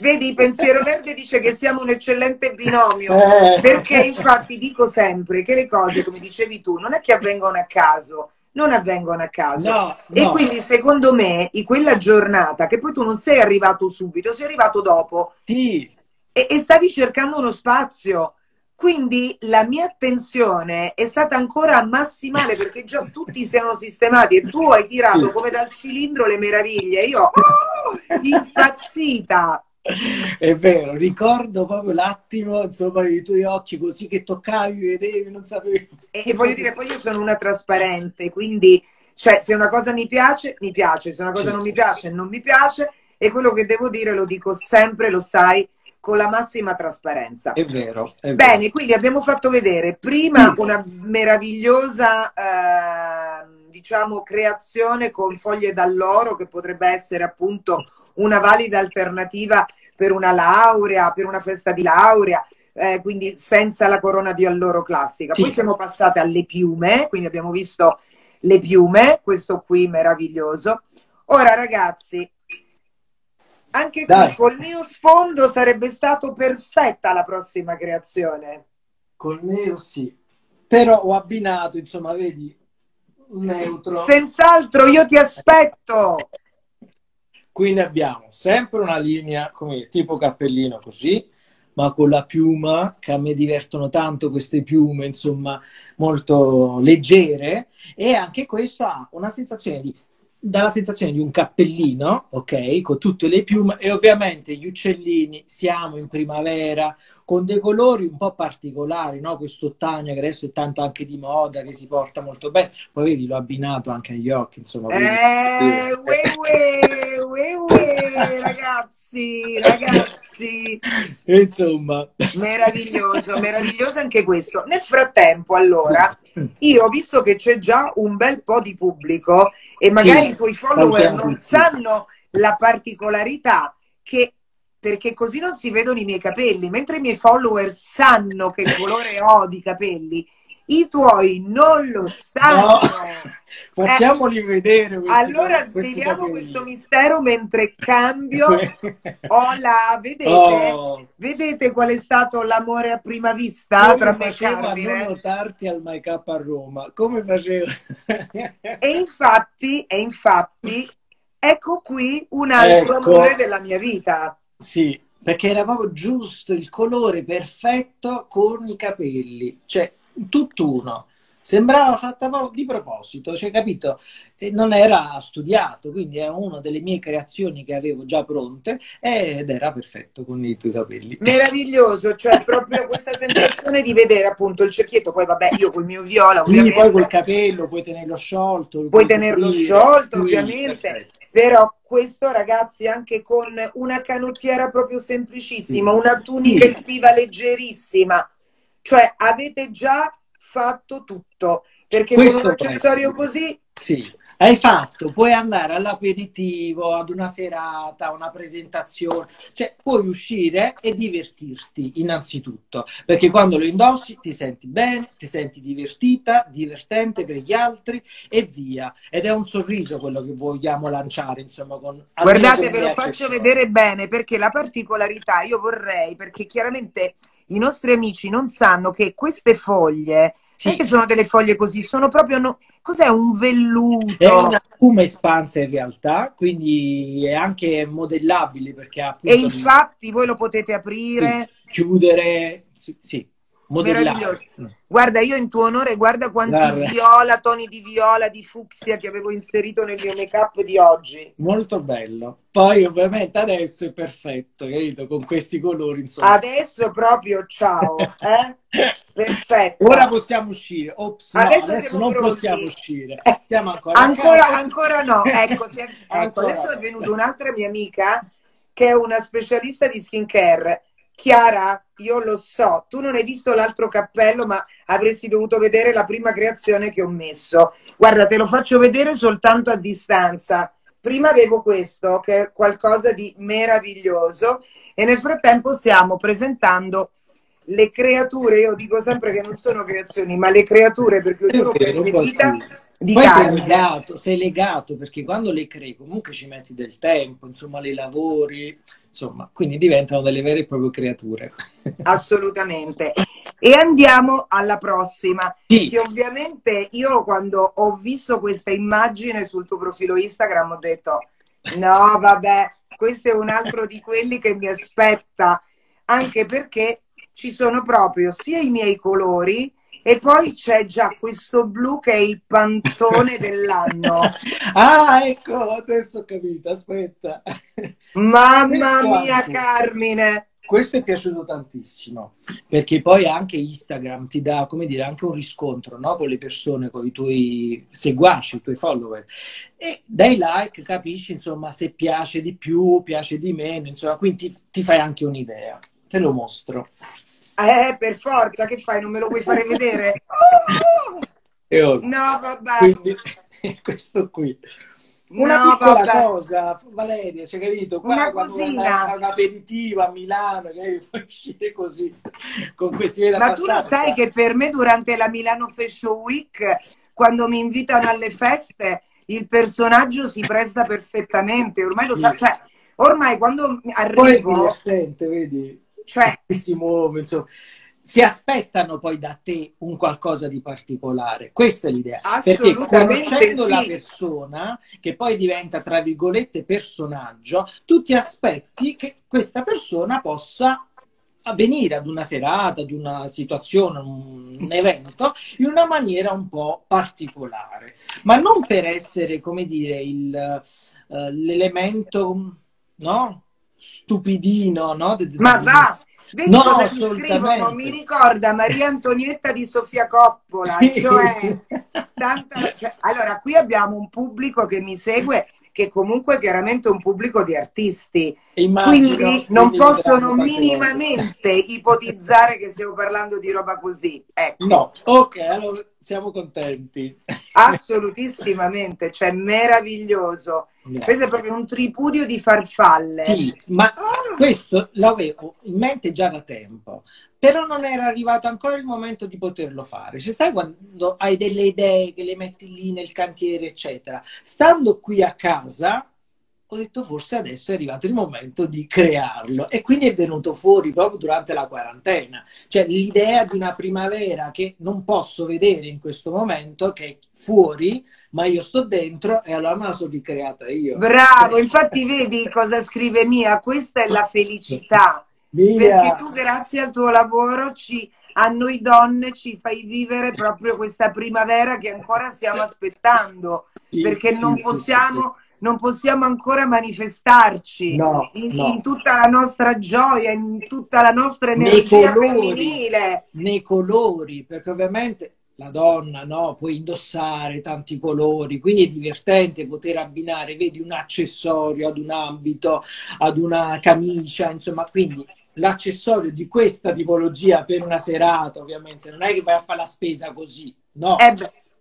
Vedi, Pensiero Verde dice che siamo un eccellente binomio, eh. perché infatti dico sempre che le cose, come dicevi tu, non è che avvengono a caso, non avvengono a caso. No, e quindi secondo me, in quella giornata, che poi tu non sei arrivato subito, sei arrivato dopo. Sì. E, e stavi cercando uno spazio. Quindi la mia attenzione è stata ancora massimale perché già tutti siano sistemati e tu hai tirato come dal cilindro le meraviglie. Io, oh, <laughs> impazzita. È vero, ricordo proprio l'attimo, insomma, dei tuoi occhi così che toccavi, vedevi, non sapevi. E, e voglio dire, poi io sono una trasparente, quindi, cioè, se una cosa mi piace, mi piace, se una cosa certo. non mi piace, non mi piace, e quello che devo dire lo dico sempre, lo sai, con la massima trasparenza. È vero. È Bene, vero. quindi abbiamo fatto vedere prima una meravigliosa, eh, diciamo, creazione con foglie d'alloro che potrebbe essere appunto una valida alternativa per una laurea, per una festa di laurea, eh, quindi senza la corona di alloro classica. Sì. Poi siamo passate alle piume, quindi abbiamo visto le piume, questo qui meraviglioso. Ora ragazzi, anche Dai. qui col mio sfondo sarebbe stato perfetta la prossima creazione. Col nero sì, però ho abbinato, insomma, vedi, neutro. Senz'altro, io ti aspetto. Quindi abbiamo sempre una linea come tipo cappellino così, ma con la piuma, che a me divertono tanto queste piume, insomma, molto leggere, e anche questo ha una sensazione di dà la sensazione di un cappellino, ok, con tutte le piume e ovviamente gli uccellini, siamo in primavera, con dei colori un po' particolari, no? Questo ottagno che adesso è tanto anche di moda, che si porta molto bene, poi vedi, l'ho abbinato anche agli occhi, insomma. Eh, ue, ue, ue, ue, ragazzi, ragazzi. <laughs> insomma. Meraviglioso, meraviglioso anche questo. Nel frattempo, allora, <laughs> io ho visto che c'è già un bel po' di pubblico e magari sì, i tuoi follower non sanno la particolarità che perché così non si vedono i miei capelli, mentre i miei follower sanno che colore ho di capelli, i tuoi non lo sanno. <laughs> No. Facciamoli eh, vedere. Allora sveliamo questo mistero mentre cambio. <laughs> Hola, vedete? Oh. Vedete qual è stato l'amore a prima vista Come tra me e Carmine? non notarti al make up a Roma. Come faceva? e infatti, e infatti, ecco qui un altro ecco. amore della mia vita. Sì, perché era proprio giusto il colore perfetto con i capelli. Cioè, tutt'uno. Sembrava fatta di proposito, cioè capito? E non era studiato, quindi era una delle mie creazioni che avevo già pronte ed era perfetto con i tuoi capelli. Meraviglioso, cioè proprio questa <laughs> sensazione di vedere appunto il cerchietto, poi vabbè io col mio viola ovviamente... Sì, poi col capello puoi tenerlo sciolto. Puoi, puoi tenerlo coprire, sciolto qui, ovviamente, perfetto. però questo ragazzi anche con una canottiera proprio semplicissima, sì. una tunica sì. estiva leggerissima, cioè avete già fatto tutto, perché Questo con un accessorio così... Sì, hai fatto, puoi andare all'aperitivo, ad una serata, una presentazione, cioè puoi uscire e divertirti innanzitutto, perché quando lo indossi ti senti bene, ti senti divertita, divertente per gli altri e via. Ed è un sorriso quello che vogliamo lanciare, insomma, con Guardate, ve lo faccio vedere bene perché la particolarità io vorrei, perché chiaramente i nostri amici non sanno che queste foglie sì. che sono delle foglie così, sono proprio... No... Cos'è un velluto? È una spuma espansa in realtà, quindi è anche modellabile perché ha... E infatti voi lo potete aprire... Chiudere... Sì Meraviglioso. Guarda, io in tuo onore, guarda quanti guarda. viola, toni di viola, di fucsia che avevo inserito nel mio make-up di oggi. Molto bello. Poi ovviamente adesso è perfetto, capito? Con questi colori, insomma. Adesso proprio ciao, eh? <laughs> Perfetto. Ora possiamo uscire. Ops, adesso, no, adesso non pronti. possiamo uscire. Eh, Stiamo ancora Ancora, ancora no. <laughs> Ecco, è, ecco adesso è venuta un'altra mia amica che è una specialista di skincare Chiara, io lo so, tu non hai visto l'altro cappello, ma avresti dovuto vedere la prima creazione che ho messo. Guarda, te lo faccio vedere soltanto a distanza. Prima avevo questo, che è qualcosa di meraviglioso, e nel frattempo stiamo presentando le creature. Io dico sempre che non sono creazioni, ma le creature, perché ognuno prende vita di Poi sei legato, sei legato, perché quando le crei comunque ci metti del tempo, insomma le lavori, insomma, quindi diventano delle vere e proprie creature. <laughs> Assolutamente. E andiamo alla prossima, sì. che ovviamente io quando ho visto questa immagine sul tuo profilo Instagram ho detto no vabbè, questo è un altro di quelli che mi aspetta, anche perché ci sono proprio sia i miei colori, e poi c'è già questo blu che è il pantone <laughs> dell'anno. ah, ecco, adesso ho capito, aspetta. Mamma questo mia, anche, Carmine! Questo è piaciuto tantissimo, perché poi anche Instagram ti dà, come dire, anche un riscontro no? con le persone, con i tuoi seguaci, i tuoi follower. E dai like, capisci, insomma, se piace di più, piace di meno, insomma, quindi ti, ti fai anche un'idea. Te lo mostro. Eh, per forza, che fai? Non me lo vuoi fare vedere? <laughs> Oh! No, vabbè. Quindi, <laughs> questo qui. Una no, piccola vabbè. cosa, Valeria, c'è capito? Qua una cosina. Un aperitivo a Milano, che <laughs> puoi uscire così, con questi Ma tu lo sai che per me durante la Milano Fashion Week, quando mi invitano alle feste, il personaggio si presta perfettamente, ormai lo sa, cioè, ormai quando arrivo... Poi è divertente, vedi? Cioè <laughs> si muove, insomma. Si aspettano poi da te un qualcosa di particolare, questa è l'idea. Perché conoscendo sì. la persona, che poi diventa tra virgolette personaggio, tu ti aspetti che questa persona possa avvenire ad una serata, ad una situazione, un evento in una maniera un po' particolare, ma non per essere, come dire, il, uh, l'elemento no? Stupidino, no? Ma va! Vedi no, cosa mi scrivono? Mi ricorda Maria Antonietta di Sofia Coppola, cioè, tanta, cioè, allora qui abbiamo un pubblico che mi segue che comunque è chiaramente un pubblico di artisti, Immagino, quindi non quindi possono minimamente ipotizzare che stiamo parlando di roba così. Ecco. No, ok, allora siamo contenti. Assolutissimamente, cioè meraviglioso. Questo è proprio un tripudio di farfalle. Sì, ma questo l'avevo in mente già da tempo, però non era arrivato ancora il momento di poterlo fare. Cioè, sai quando hai delle idee che le metti lì nel cantiere, eccetera. Stando qui a casa, ho detto forse adesso è arrivato il momento di crearlo e quindi è venuto fuori proprio durante la quarantena, cioè l'idea di una primavera che non posso vedere in questo momento, che è fuori, ma io sto dentro e allora me la sono ricreata io. Bravo, infatti vedi cosa scrive Mia, questa è la felicità. Mia. Perché tu grazie al tuo lavoro ci a noi donne ci fai vivere proprio questa primavera che ancora stiamo aspettando, sì, perché sì, non possiamo... Sì, non possiamo ancora manifestarci no, in, no. in, tutta la nostra gioia, in tutta la nostra energia nei colori, femminile. Nei colori, perché ovviamente la donna no, può indossare tanti colori, quindi è divertente poter abbinare, vedi, un accessorio ad un abito, ad una camicia, insomma, quindi l'accessorio di questa tipologia per una serata, ovviamente, non è che vai a fare la spesa così, no. Eh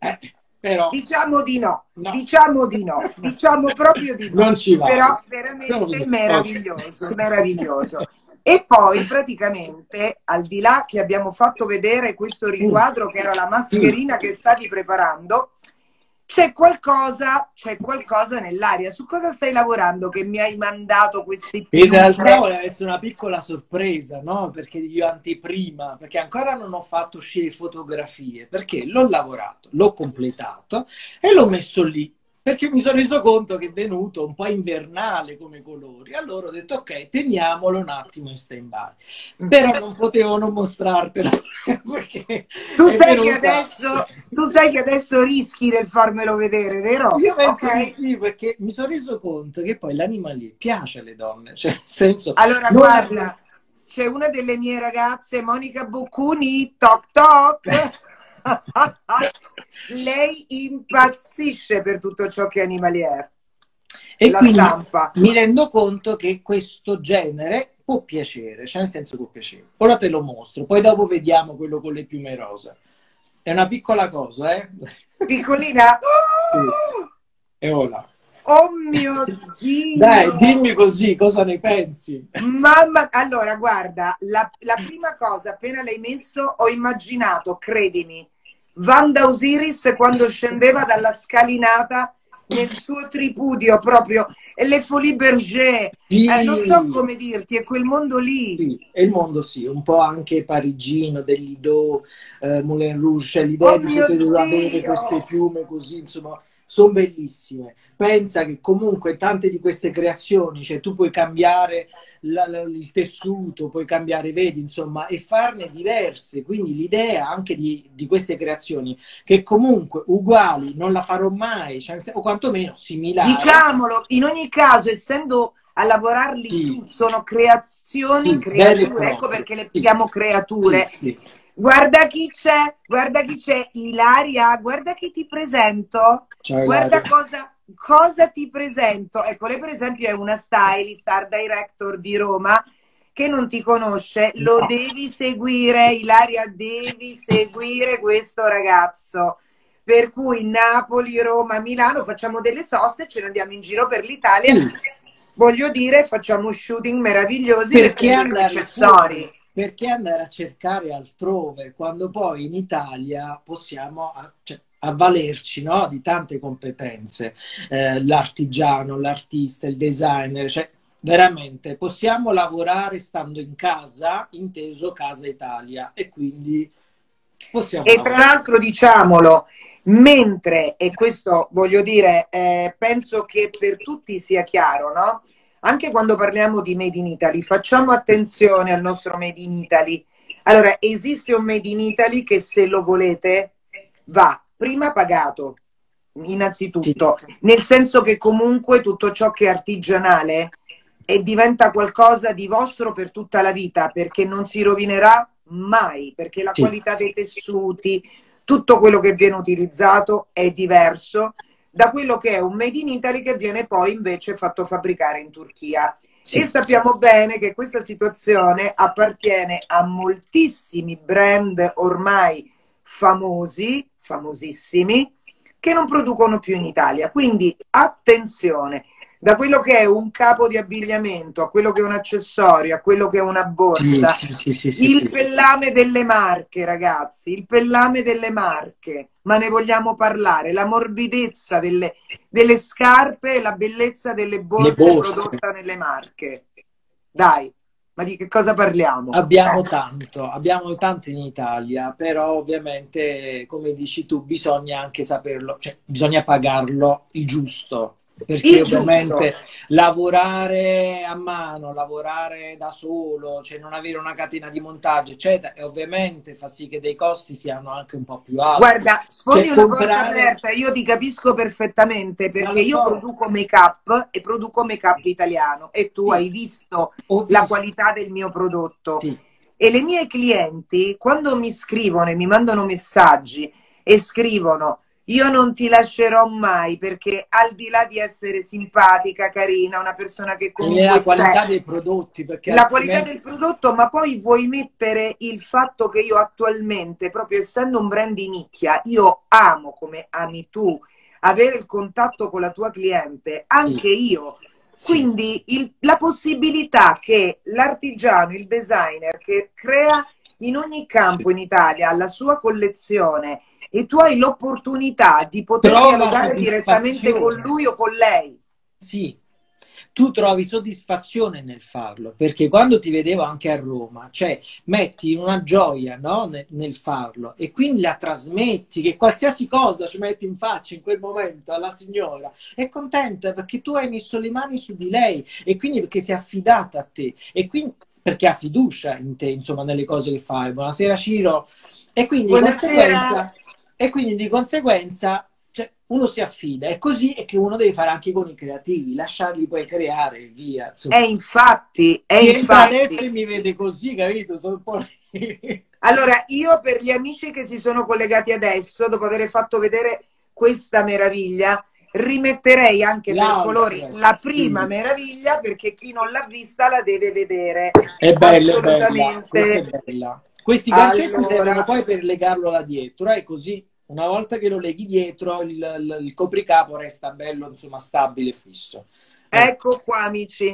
eh, però... Diciamo di no, no, diciamo di no, diciamo proprio di no. Non ci va. Però veramente meraviglioso, meraviglioso. E poi praticamente, al di là che abbiamo fatto vedere questo riquadro che era la mascherina che stavi preparando, c'è qualcosa, c'è qualcosa nell'aria. Su cosa stai lavorando che mi hai mandato questi? In realtà voleva essere una piccola sorpresa, no? Perché io anteprima, perché ancora non ho fatto uscire fotografie, perché l'ho lavorato, l'ho completato e l'ho messo lì perché mi sono reso conto che è venuto un po' invernale come colori. Allora ho detto, ok, teniamolo un attimo in stand-by. Mm. Però non potevo non mostrartelo. <laughs> tu, sai venuta... che adesso, tu sai che adesso rischi nel farmelo vedere, vero? Io penso okay. che sì, perché mi sono reso conto che poi l'anima lì piace alle donne. Cioè, nel senso, allora, guarda, c'è una delle mie ragazze, Monica Boccuni, toc toc. <laughs> Lei impazzisce per tutto ciò che è animaliere. E la quindi stampa. mi rendo conto che questo genere può piacere, cioè nel senso può piacere. Ora te lo mostro, poi dopo vediamo quello con le piume rosa. È una piccola cosa, eh? Piccolina? Sì. E ora. Oh mio Dio! Dai, dimmi così, cosa ne pensi? Mamma, allora guarda, la, la prima cosa appena l'hai messo ho immaginato, credimi, Vanda Osiris quando scendeva dalla scalinata nel suo tripudio proprio e le Folie Berger sì. eh, non so come dirti è quel mondo lì sì, è il mondo sì un po' anche parigino del Lido eh, Moulin Rouge cioè l'idea oh di poter avere queste piume così insomma sono bellissime. Pensa che comunque tante di queste creazioni, cioè tu puoi cambiare la, la, il tessuto, puoi cambiare, vedi, insomma, e farne diverse. Quindi l'idea anche di, di queste creazioni, che comunque uguali non la farò mai, cioè, o quantomeno similari. Diciamolo, in ogni caso, essendo a lavorarli sì. tu, sono creazioni, sì, creature, ecco perché le chiamo creature. Guarda chi c'è, guarda chi c'è, Ilaria, guarda chi ti presento. Ciao, guarda cosa, cosa ti presento. Ecco, lei per esempio è una stylist, art director di Roma che non ti conosce, lo no. devi seguire, Ilaria, devi seguire questo ragazzo. Per cui Napoli, Roma, Milano facciamo delle soste ce ne andiamo in giro per l'Italia. Mm. Voglio dire, facciamo shooting meravigliosi perché andare accessori. Perché andare a cercare altrove quando poi in Italia possiamo cioè, avvalerci no? di tante competenze, eh, l'artigiano, l'artista, il designer, cioè veramente possiamo lavorare stando in casa, inteso casa Italia, e quindi possiamo. E tra l'altro diciamolo, mentre, e questo voglio dire, eh, penso che per tutti sia chiaro, no? Anche quando parliamo di Made in Italy, facciamo attenzione al nostro Made in Italy. Allora, esiste un Made in Italy che se lo volete va prima pagato, innanzitutto, sì. nel senso che comunque tutto ciò che è artigianale e diventa qualcosa di vostro per tutta la vita, perché non si rovinerà mai, perché la sì. qualità dei tessuti, tutto quello che viene utilizzato è diverso da quello che è un made in Italy che viene poi invece fatto fabbricare in Turchia. Sì. E sappiamo bene che questa situazione appartiene a moltissimi brand ormai famosi famosissimi, che non producono più in Italia. Quindi attenzione, da quello che è un capo di abbigliamento a quello che è un accessorio, a quello che è una borsa, sì, sì, il pellame delle marche, ragazzi, il pellame delle marche, ma ne vogliamo parlare, la morbidezza delle, delle scarpe e la bellezza delle borse, borse prodotte nelle marche. Dai. Ma di che cosa parliamo? Abbiamo eh. tanto, abbiamo tanto in Italia, però ovviamente, come dici tu, bisogna anche saperlo, cioè bisogna pagarlo il giusto. Perché il ovviamente giusto. lavorare a mano, lavorare da solo, cioè non avere una catena di montaggio, eccetera, e ovviamente fa sì che dei costi siano anche un po' più alti. Guarda, sfondi cioè, una comprare... porta aperta, io ti capisco perfettamente perché io so. produco make up e produco make up italiano e tu sì. hai visto la qualità del mio prodotto. Sì. E le mie clienti, quando mi scrivono e mi mandano messaggi e scrivono io non ti lascerò mai perché al di là di essere simpatica, carina, una persona che comunque... E la qualità dei prodotti. Perché la altrimenti... qualità del prodotto, ma poi vuoi mettere il fatto che io attualmente, proprio essendo un brand di nicchia, io amo come ami tu avere il contatto con la tua cliente, anche sì. io. Quindi il, la possibilità che l'artigiano, il designer che crea in ogni campo sì. in Italia la sua collezione e tu hai l'opportunità di poter Trova dialogare direttamente con lui o con lei. Sì, tu trovi soddisfazione nel farlo, perché quando ti vedevo anche a Roma, cioè metti una gioia no? nel, nel, farlo e quindi la trasmetti, che qualsiasi cosa ci metti in faccia in quel momento alla signora è contenta perché tu hai messo le mani su di lei e quindi perché si è affidata a te e quindi perché ha fiducia in te, insomma, nelle cose che fai. Buonasera Ciro. E quindi Buonasera. E quindi di conseguenza cioè, uno si affida. È così e che uno deve fare anche con i creativi, lasciarli poi creare e via. Insomma. È infatti, è Chi infatti. adesso mi vede così, capito? Sono un po'... <laughs> allora, io per gli amici che si sono collegati adesso, dopo aver fatto vedere questa meraviglia, rimetterei anche per colori la prima sì. meraviglia perché chi non l'ha vista la deve vedere. È bella, è bella. È. Questi gancetti allora... servono poi per legarlo là dietro, e così una volta che lo leghi dietro, il, il, il copricapo resta bello, insomma, stabile e fisso. Ecco qua, amici.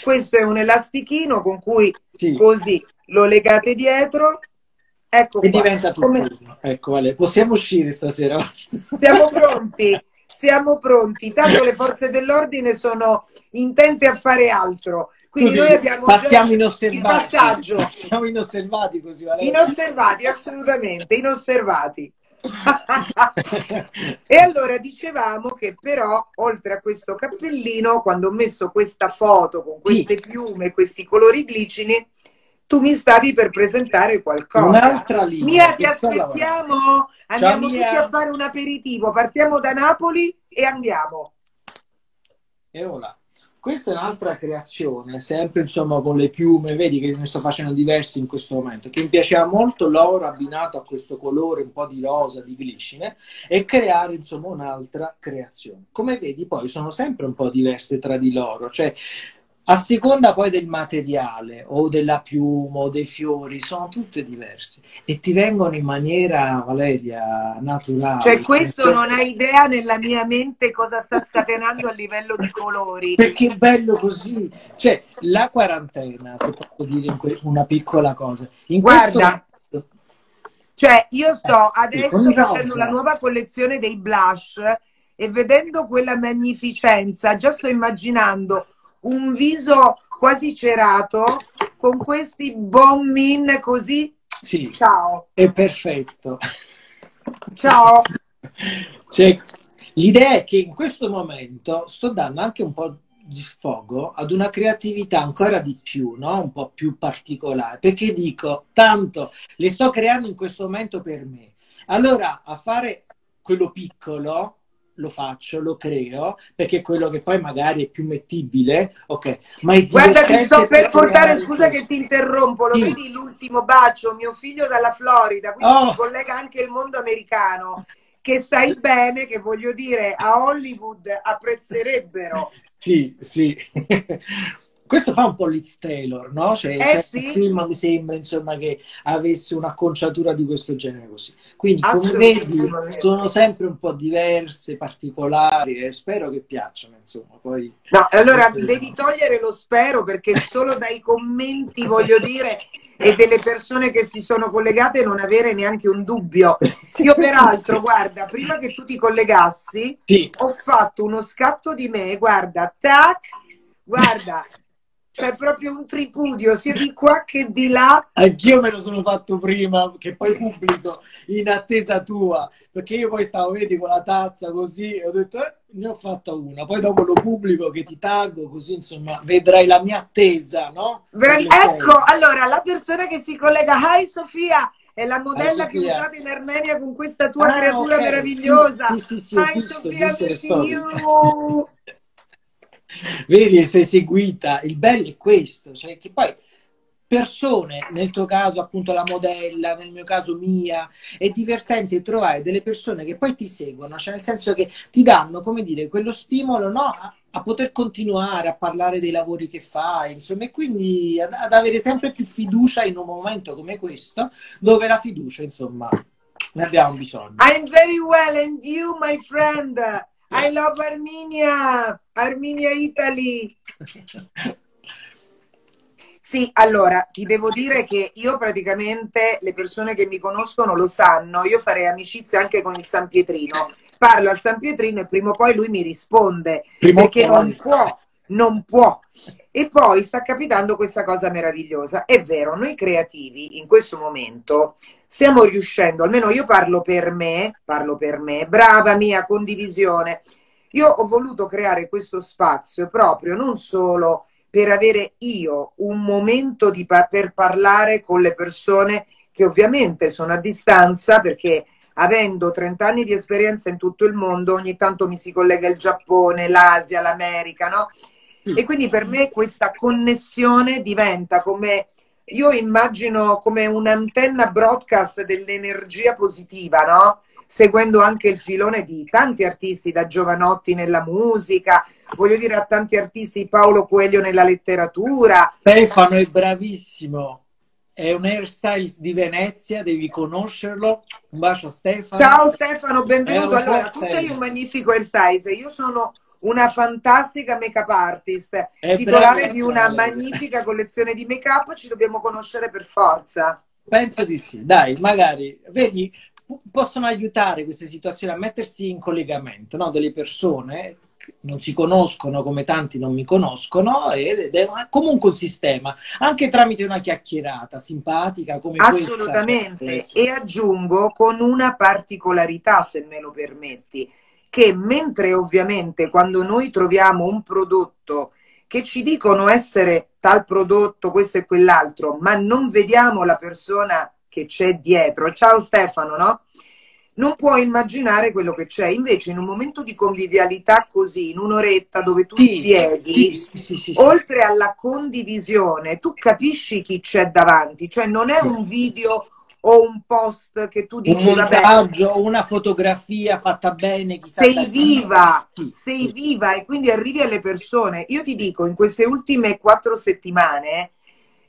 Questo è un elastichino con cui sì. così lo legate dietro. Ecco e qua. diventa tutto. Come... Ecco, vale. Possiamo uscire stasera. Siamo pronti. Siamo pronti. Tanto le forze dell'ordine sono intente a fare altro. Quindi così, noi abbiamo passiamo inosservati. il passaggio. Passiamo inosservati così, Valeria. Inosservati, assolutamente, inosservati. E allora dicevamo che però oltre a questo cappellino quando ho messo questa foto con queste sì. piume questi colori glicini tu mi stavi per presentare qualcosa. Un'altra linea Mia ti aspettiamo? Andiamo Ciao, tutti a fare un aperitivo. Partiamo da Napoli e andiamo. E ora questa è un'altra creazione, sempre insomma con le piume, vedi che ne sto facendo diversi in questo momento, che mi piaceva molto l'oro abbinato a questo colore un po' di rosa, di glicine, e creare insomma un'altra creazione. Come vedi poi sono sempre un po' diverse tra di loro, cioè a seconda poi del materiale o della piuma o dei fiori, sono tutte diverse e ti vengono in maniera, Valeria, naturale. Cioè questo cioè... non hai idea nella mia mente cosa sta scatenando a livello di colori. Perché è bello così. Cioè, la quarantena, se posso dire una piccola cosa. In Guarda, questo... cioè io sto eh, adesso facendo la nuova collezione dei blush e vedendo quella magnificenza, già sto immaginando un viso quasi cerato con questi bommin così. Sì, ciao. È perfetto. Ciao. Cioè, l'idea è che in questo momento sto dando anche un po' di sfogo ad una creatività ancora di più, no? un po' più particolare, perché dico, tanto le sto creando in questo momento per me. Allora, a fare quello piccolo lo faccio, lo creo, perché è quello che poi magari è più mettibile, ok. Ma è Guarda, ti sto per portare, scusa questo. che ti interrompo, lo sì. vedi l'ultimo bacio, mio figlio dalla Florida, quindi oh. si collega anche il mondo americano, che sai bene che voglio dire, a Hollywood apprezzerebbero. Sì, sì. Questo fa un po' Liz Taylor, no? Cioè, eh, cioè sì. il film mi sembra insomma che avesse un'acconciatura di questo genere così. Quindi, come vedi, sono sempre un po' diverse, particolari e spero che piacciono, insomma. Poi, no, allora devi togliere lo spero perché solo dai commenti, voglio dire, e delle persone che si sono collegate non avere neanche un dubbio. Io peraltro, <laughs> guarda, prima che tu ti collegassi, sì. ho fatto uno scatto di me, guarda, tac, guarda, c'è proprio un tripudio sia di qua che di là. Anch'io me lo sono fatto prima, che poi pubblico in attesa tua, perché io poi stavo, vedi, con la tazza così, e ho detto, eh, ne ho fatta una, poi dopo lo pubblico che ti taggo, così insomma vedrai la mia attesa, no? Ecco, allora la persona che si collega, hi Sofia, è la modella che usate in Armenia con questa tua ah, creatura okay. meravigliosa. Sì, sì, sì, sì hi visto, Sofia, visto Vedi, sei seguita. Il bello è questo, cioè che poi persone, nel tuo caso appunto la modella, nel mio caso mia, è divertente trovare delle persone che poi ti seguono, cioè nel senso che ti danno, come dire, quello stimolo no, a, a poter continuare a parlare dei lavori che fai, insomma, e quindi ad, ad, avere sempre più fiducia in un momento come questo, dove la fiducia, insomma, ne abbiamo bisogno. I'm very well and you, my friend. I love Armenia, Armenia Italy. Sì, allora ti devo dire che io praticamente le persone che mi conoscono lo sanno, io farei amicizia anche con il San Pietrino. Parlo al San Pietrino e prima o poi lui mi risponde prima perché non può, non può. E poi sta capitando questa cosa meravigliosa. È vero, noi creativi in questo momento stiamo riuscendo, almeno io parlo per me, parlo per me, brava mia condivisione. Io ho voluto creare questo spazio proprio non solo per avere io un momento pa- per parlare con le persone che ovviamente sono a distanza perché avendo 30 anni di esperienza in tutto il mondo ogni tanto mi si collega il Giappone, l'Asia, l'America, no? E quindi per me questa connessione diventa come io immagino come un'antenna broadcast dell'energia positiva, no? Seguendo anche il filone di tanti artisti, da Giovanotti nella musica, voglio dire a tanti artisti, Paolo Coelho nella letteratura. Stefano è bravissimo. È un hairstylist di Venezia, devi conoscerlo. Un bacio a Stefano. Ciao Stefano, benvenuto. Allora, tu sei un magnifico hairstylist, io sono una fantastica make-up artist, è titolare di una magnifica collezione di make-up, ci dobbiamo conoscere per forza. Penso di sì, dai, magari, vedi, possono aiutare queste situazioni a mettersi in collegamento, no? Delle persone non si conoscono come tanti non mi conoscono ed è comunque un sistema, anche tramite una chiacchierata simpatica come Assolutamente, questa. e aggiungo con una particolarità, se me lo permetti, che mentre ovviamente quando noi troviamo un prodotto che ci dicono essere tal prodotto, questo e quell'altro, ma non vediamo la persona che c'è dietro. Ciao Stefano, no? non puoi immaginare quello che c'è. Invece, in un momento di convivialità così, in un'oretta dove tu sì, spieghi, sì, sì, oltre alla condivisione, tu capisci chi c'è davanti, cioè non è un video o un post che tu dici un montaggio, una fotografia fatta bene sei viva sei viva e quindi arrivi alle persone. Io ti dico in queste ultime quattro settimane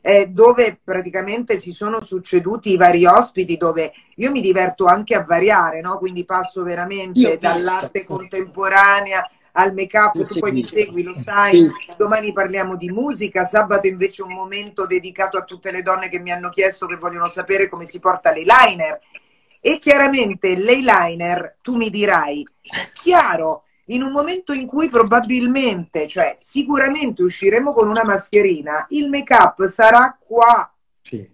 eh, dove praticamente si sono succeduti i vari ospiti dove io mi diverto anche a variare, no? quindi passo veramente dall'arte contemporanea al make up, tu poi mi segui, lo sai, sì. domani parliamo di musica, sabato invece un momento dedicato a tutte le donne che mi hanno chiesto che vogliono sapere come si porta l'eyeliner e chiaramente l'eyeliner, tu mi dirai, chiaro, in un momento in cui probabilmente, cioè sicuramente usciremo con una mascherina, il make up sarà qua. Sì.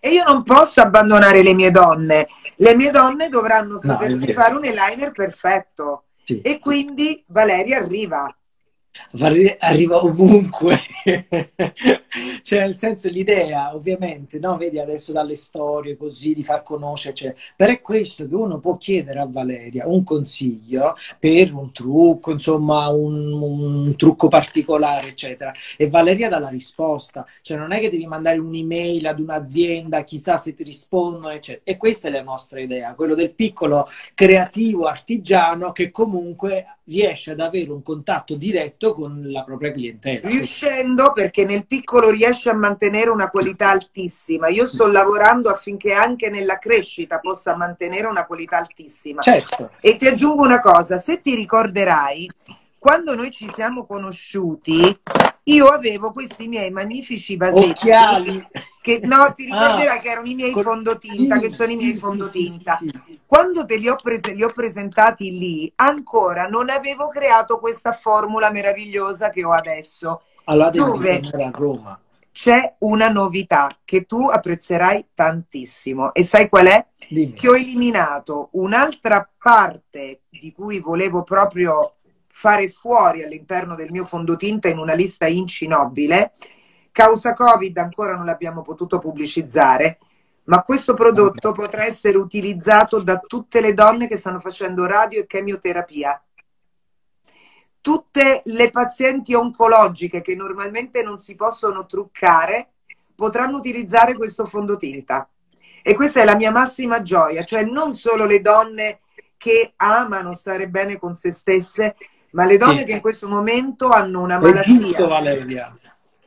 E io non posso abbandonare le mie donne. Le mie donne dovranno sapersi no, fare un eyeliner perfetto. Sì. E quindi Valeria arriva arriva ovunque, <laughs> cioè nel senso l'idea ovviamente, no? vedi adesso dalle storie così di far conoscere, cioè, però è questo che uno può chiedere a Valeria un consiglio per un trucco, insomma un, un trucco particolare eccetera e Valeria dà la risposta, cioè non è che devi mandare un'email ad un'azienda, chissà se ti rispondono eccetera e questa è la nostra idea, quello del piccolo creativo artigiano che comunque riesce ad avere un contatto diretto con la propria clientela. Riuscendo perché nel piccolo riesce a mantenere una qualità altissima. Io sto lavorando affinché anche nella crescita possa mantenere una qualità altissima. Certo. E ti aggiungo una cosa, se ti ricorderai, quando noi ci siamo conosciuti, io avevo questi miei magnifici vasetti. Occhiali. Che, no, ti ricorderai ah, che erano i miei fondotinta, sì, che sono sì, i miei fondotinta. Sì, quando te li ho, prese, li ho presentati lì, ancora non avevo creato questa formula meravigliosa che ho adesso. allora dove a Roma. C'è una novità che tu apprezzerai tantissimo e sai qual è? Dimmi. Che ho eliminato un'altra parte di cui volevo proprio fare fuori all'interno del mio fondotinta in una lista incinobile. Causa Covid ancora non l'abbiamo potuto pubblicizzare, ma questo prodotto potrà essere utilizzato da tutte le donne che stanno facendo radio e chemioterapia. Tutte le pazienti oncologiche che normalmente non si possono truccare potranno utilizzare questo fondotinta. E questa è la mia massima gioia, cioè non solo le donne che amano stare bene con se stesse, ma le donne sì. che in questo momento hanno una malattia. È giusto, Valeria.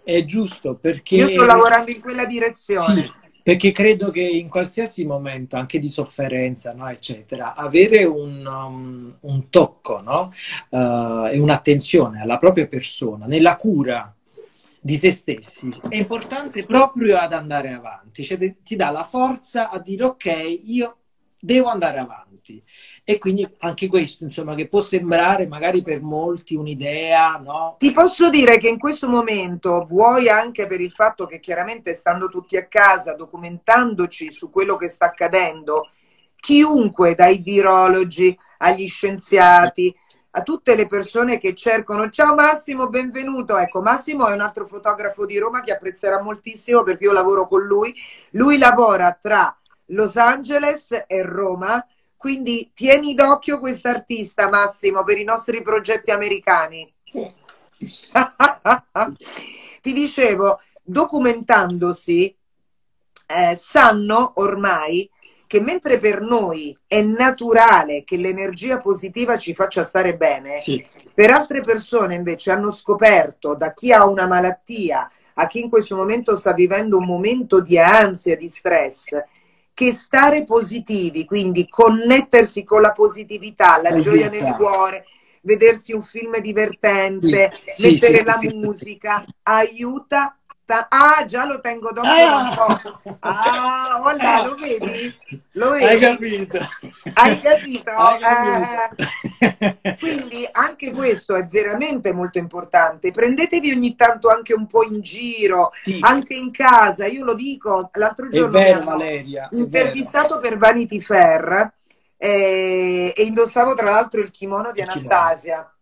È giusto perché. Io sto lavorando in quella direzione. Sì, perché credo che in qualsiasi momento, anche di sofferenza, no, eccetera, avere un, um, un tocco no? uh, e un'attenzione alla propria persona nella cura di se stessi è importante proprio ad andare avanti, cioè ti dà la forza a dire ok, io devo andare avanti. E quindi anche questo, insomma, che può sembrare magari per molti un'idea, no? Ti posso dire che in questo momento, vuoi anche per il fatto che chiaramente stando tutti a casa, documentandoci su quello che sta accadendo, chiunque, dai virologi agli scienziati, a tutte le persone che cercano, ciao Massimo, benvenuto. Ecco, Massimo è un altro fotografo di Roma che apprezzerà moltissimo perché io lavoro con lui. Lui lavora tra Los Angeles e Roma. Quindi tieni d'occhio quest'artista, Massimo, per i nostri progetti americani. <laughs> Ti dicevo, documentandosi, eh, sanno ormai che mentre per noi è naturale che l'energia positiva ci faccia stare bene, sì. per altre persone invece hanno scoperto, da chi ha una malattia a chi in questo momento sta vivendo un momento di ansia, di stress, che stare positivi, quindi connettersi con la positività, la gioia nel cuore, vedersi un film divertente, sì, mettere sì, la sì, musica, aiuta Ah, già lo tengo dopo ah! Ah, voilà, lo vedi? Lo vedi? Hai capito? Hai capito? Hai capito? Eh, quindi anche questo è veramente molto importante. Prendetevi ogni tanto anche un po' in giro, sì. anche in casa. Io lo dico, l'altro giorno è vero, Valeria, intervistato per Vanity Fair eh, e indossavo tra l'altro il kimono di il Anastasia. Kimono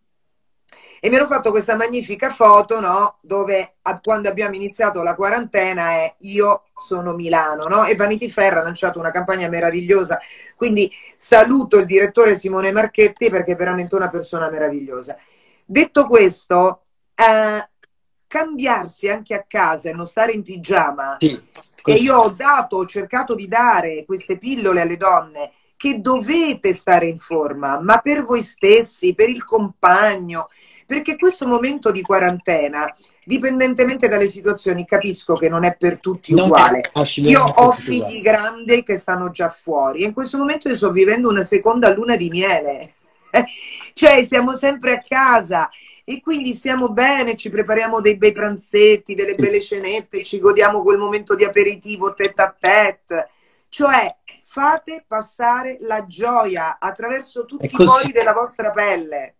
e mi hanno fatto questa magnifica foto, no? Dove a, quando abbiamo iniziato la quarantena è io sono Milano, no? E Vanity Fair ha lanciato una campagna meravigliosa. Quindi saluto il direttore Simone Marchetti perché è veramente una persona meravigliosa. Detto questo, eh, cambiarsi anche a casa e non stare in pigiama. Sì, e io ho dato, ho cercato di dare queste pillole alle donne che dovete stare in forma, ma per voi stessi, per il compagno, perché questo momento di quarantena, dipendentemente dalle situazioni, capisco che non è per tutti non uguale. Io ho figli grandi che stanno già fuori e in questo momento io sto vivendo una seconda luna di miele. <laughs> cioè siamo sempre a casa e quindi stiamo bene, ci prepariamo dei bei pranzetti, delle belle scenette, ci godiamo quel momento di aperitivo tête a tête. Cioè fate passare la gioia attraverso tutti i pori della vostra pelle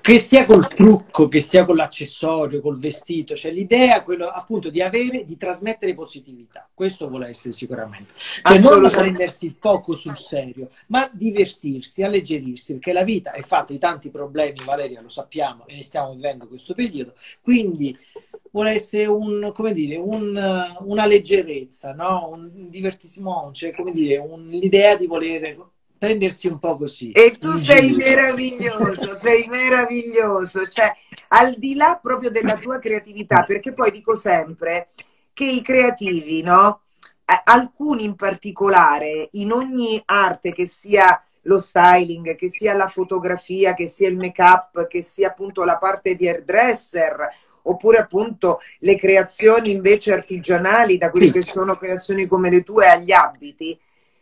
che sia col trucco, che sia con l'accessorio, col vestito, cioè l'idea quello appunto di avere, di trasmettere positività. Questo vuole essere sicuramente. Cioè non prendersi poco sul serio, ma divertirsi, alleggerirsi, perché la vita è fatta di tanti problemi, Valeria, lo sappiamo, e ne stiamo vivendo questo periodo. Quindi vuole essere un, come dire, un, una leggerezza, no? un divertissement, cioè come dire, un, l'idea di volere prendersi un po' così. E tu sei giro. meraviglioso, sei meraviglioso, cioè al di là proprio della tua creatività, perché poi dico sempre che i creativi, no? Alcuni in particolare, in ogni arte che sia lo styling, che sia la fotografia, che sia il make-up, che sia appunto la parte di hairdresser, oppure appunto le creazioni invece artigianali, da quelle sì. che sono creazioni come le tue agli abiti,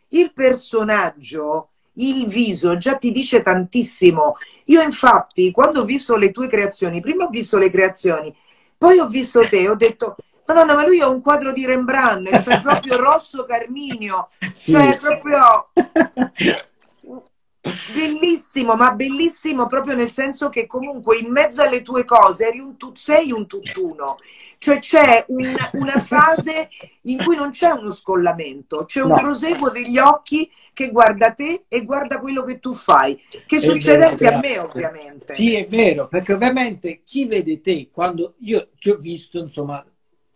il personaggio, il viso già ti dice tantissimo. Io infatti quando ho visto le tue creazioni, prima ho visto le creazioni, poi ho visto te, ho detto Madonna, ma lui è un quadro di Rembrandt, cioè proprio rosso carminio, <laughs> sì. cioè proprio Bellissimo, ma bellissimo proprio nel senso che comunque in mezzo alle tue cose eri un tu, sei un tutt'uno. Cioè c'è un, una fase in cui non c'è uno scollamento, c'è un no. proseguo degli occhi che guarda te e guarda quello che tu fai, che è succede vero, anche grazie. a me ovviamente. Sì, è vero, perché ovviamente chi vede te, quando io ti ho visto, insomma,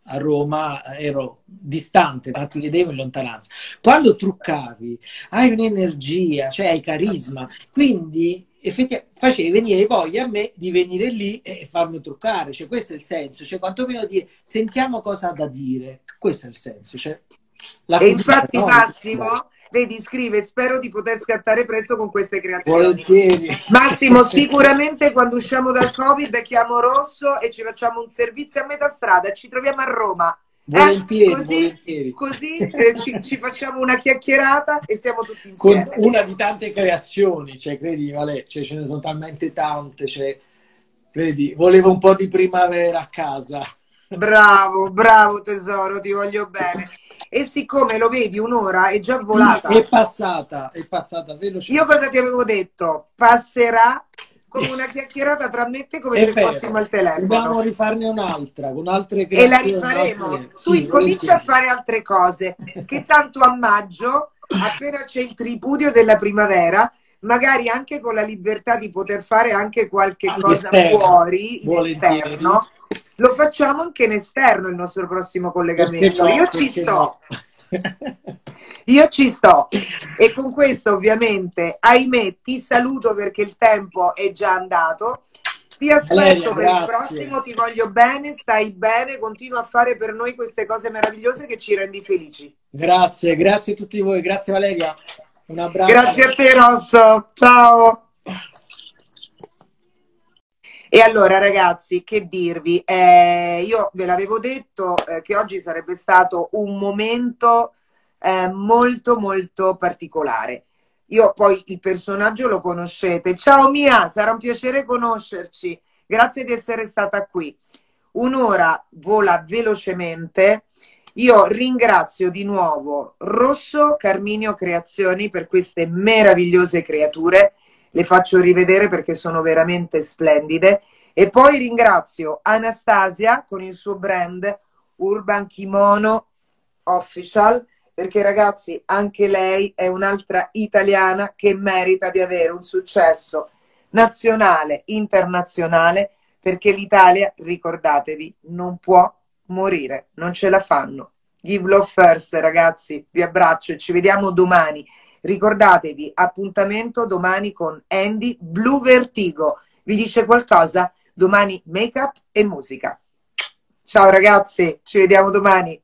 a Roma ero distante, ma ti vedevo in lontananza. Quando truccavi hai un'energia, cioè hai carisma, quindi effettivamente facevi venire voglia a me di venire lì e farmi truccare, cioè questo è il senso, cioè quantomeno dire sentiamo cosa ha da dire, questo è il senso. Cioè, e infatti no, Massimo Vedi, scrive, spero di poter scattare presto con queste creazioni. Volentieri. Massimo, sicuramente quando usciamo dal Covid chiamo Rosso e ci facciamo un servizio a metà strada, ci troviamo a Roma. Volentieri, eh, così, volentieri. così eh, ci, ci, facciamo una chiacchierata e siamo tutti insieme. Con una di tante creazioni, cioè, credi, Vale, cioè, ce ne sono talmente tante, cioè, vedi, volevo un po' di primavera a casa. Bravo, bravo tesoro, ti voglio bene e siccome lo vedi un'ora è già volata. Sì, è passata, è passata velocemente. Io cosa ti avevo detto? Passerà come una chiacchierata tra me e te come è se vero. fossimo al telefono. Dobbiamo rifarne un'altra, con altre E la rifaremo. Altre... Tu sì, comincia a fare altre cose, che tanto a maggio, appena c'è il tripudio della primavera, magari anche con la libertà di poter fare anche qualche cosa fuori, in esterno, lo facciamo anche in esterno il nostro prossimo collegamento. No, Io ci sto. No. <laughs> Io ci sto e con questo ovviamente, ahimè, ti saluto perché il tempo è già andato. Ti aspetto Valeria, per il prossimo, ti voglio bene, stai bene, continua a fare per noi queste cose meravigliose che ci rendi felici. Grazie, grazie a tutti voi, grazie Valeria. Un abbraccio. Grazie a te Rosso, ciao. E allora ragazzi, che dirvi? Eh, io ve l'avevo detto eh, che oggi sarebbe stato un momento eh, molto molto particolare. Io poi il personaggio lo conoscete. Ciao Mia, sarà un piacere conoscerci. Grazie di essere stata qui. Un'ora vola velocemente. Io ringrazio di nuovo Rosso Carminio Creazioni per queste meravigliose creature le faccio rivedere perché sono veramente splendide. E poi ringrazio Anastasia con il suo brand Urban Kimono Official, perché ragazzi anche lei è un'altra italiana che merita di avere un successo nazionale, internazionale, perché l'Italia, ricordatevi, non può morire, non ce la fanno. Give love first, ragazzi, vi abbraccio e ci vediamo domani. Ricordatevi, appuntamento domani con Andy Blue Vertigo. Vi dice qualcosa? Domani make up e musica. Ciao ragazzi, ci vediamo domani.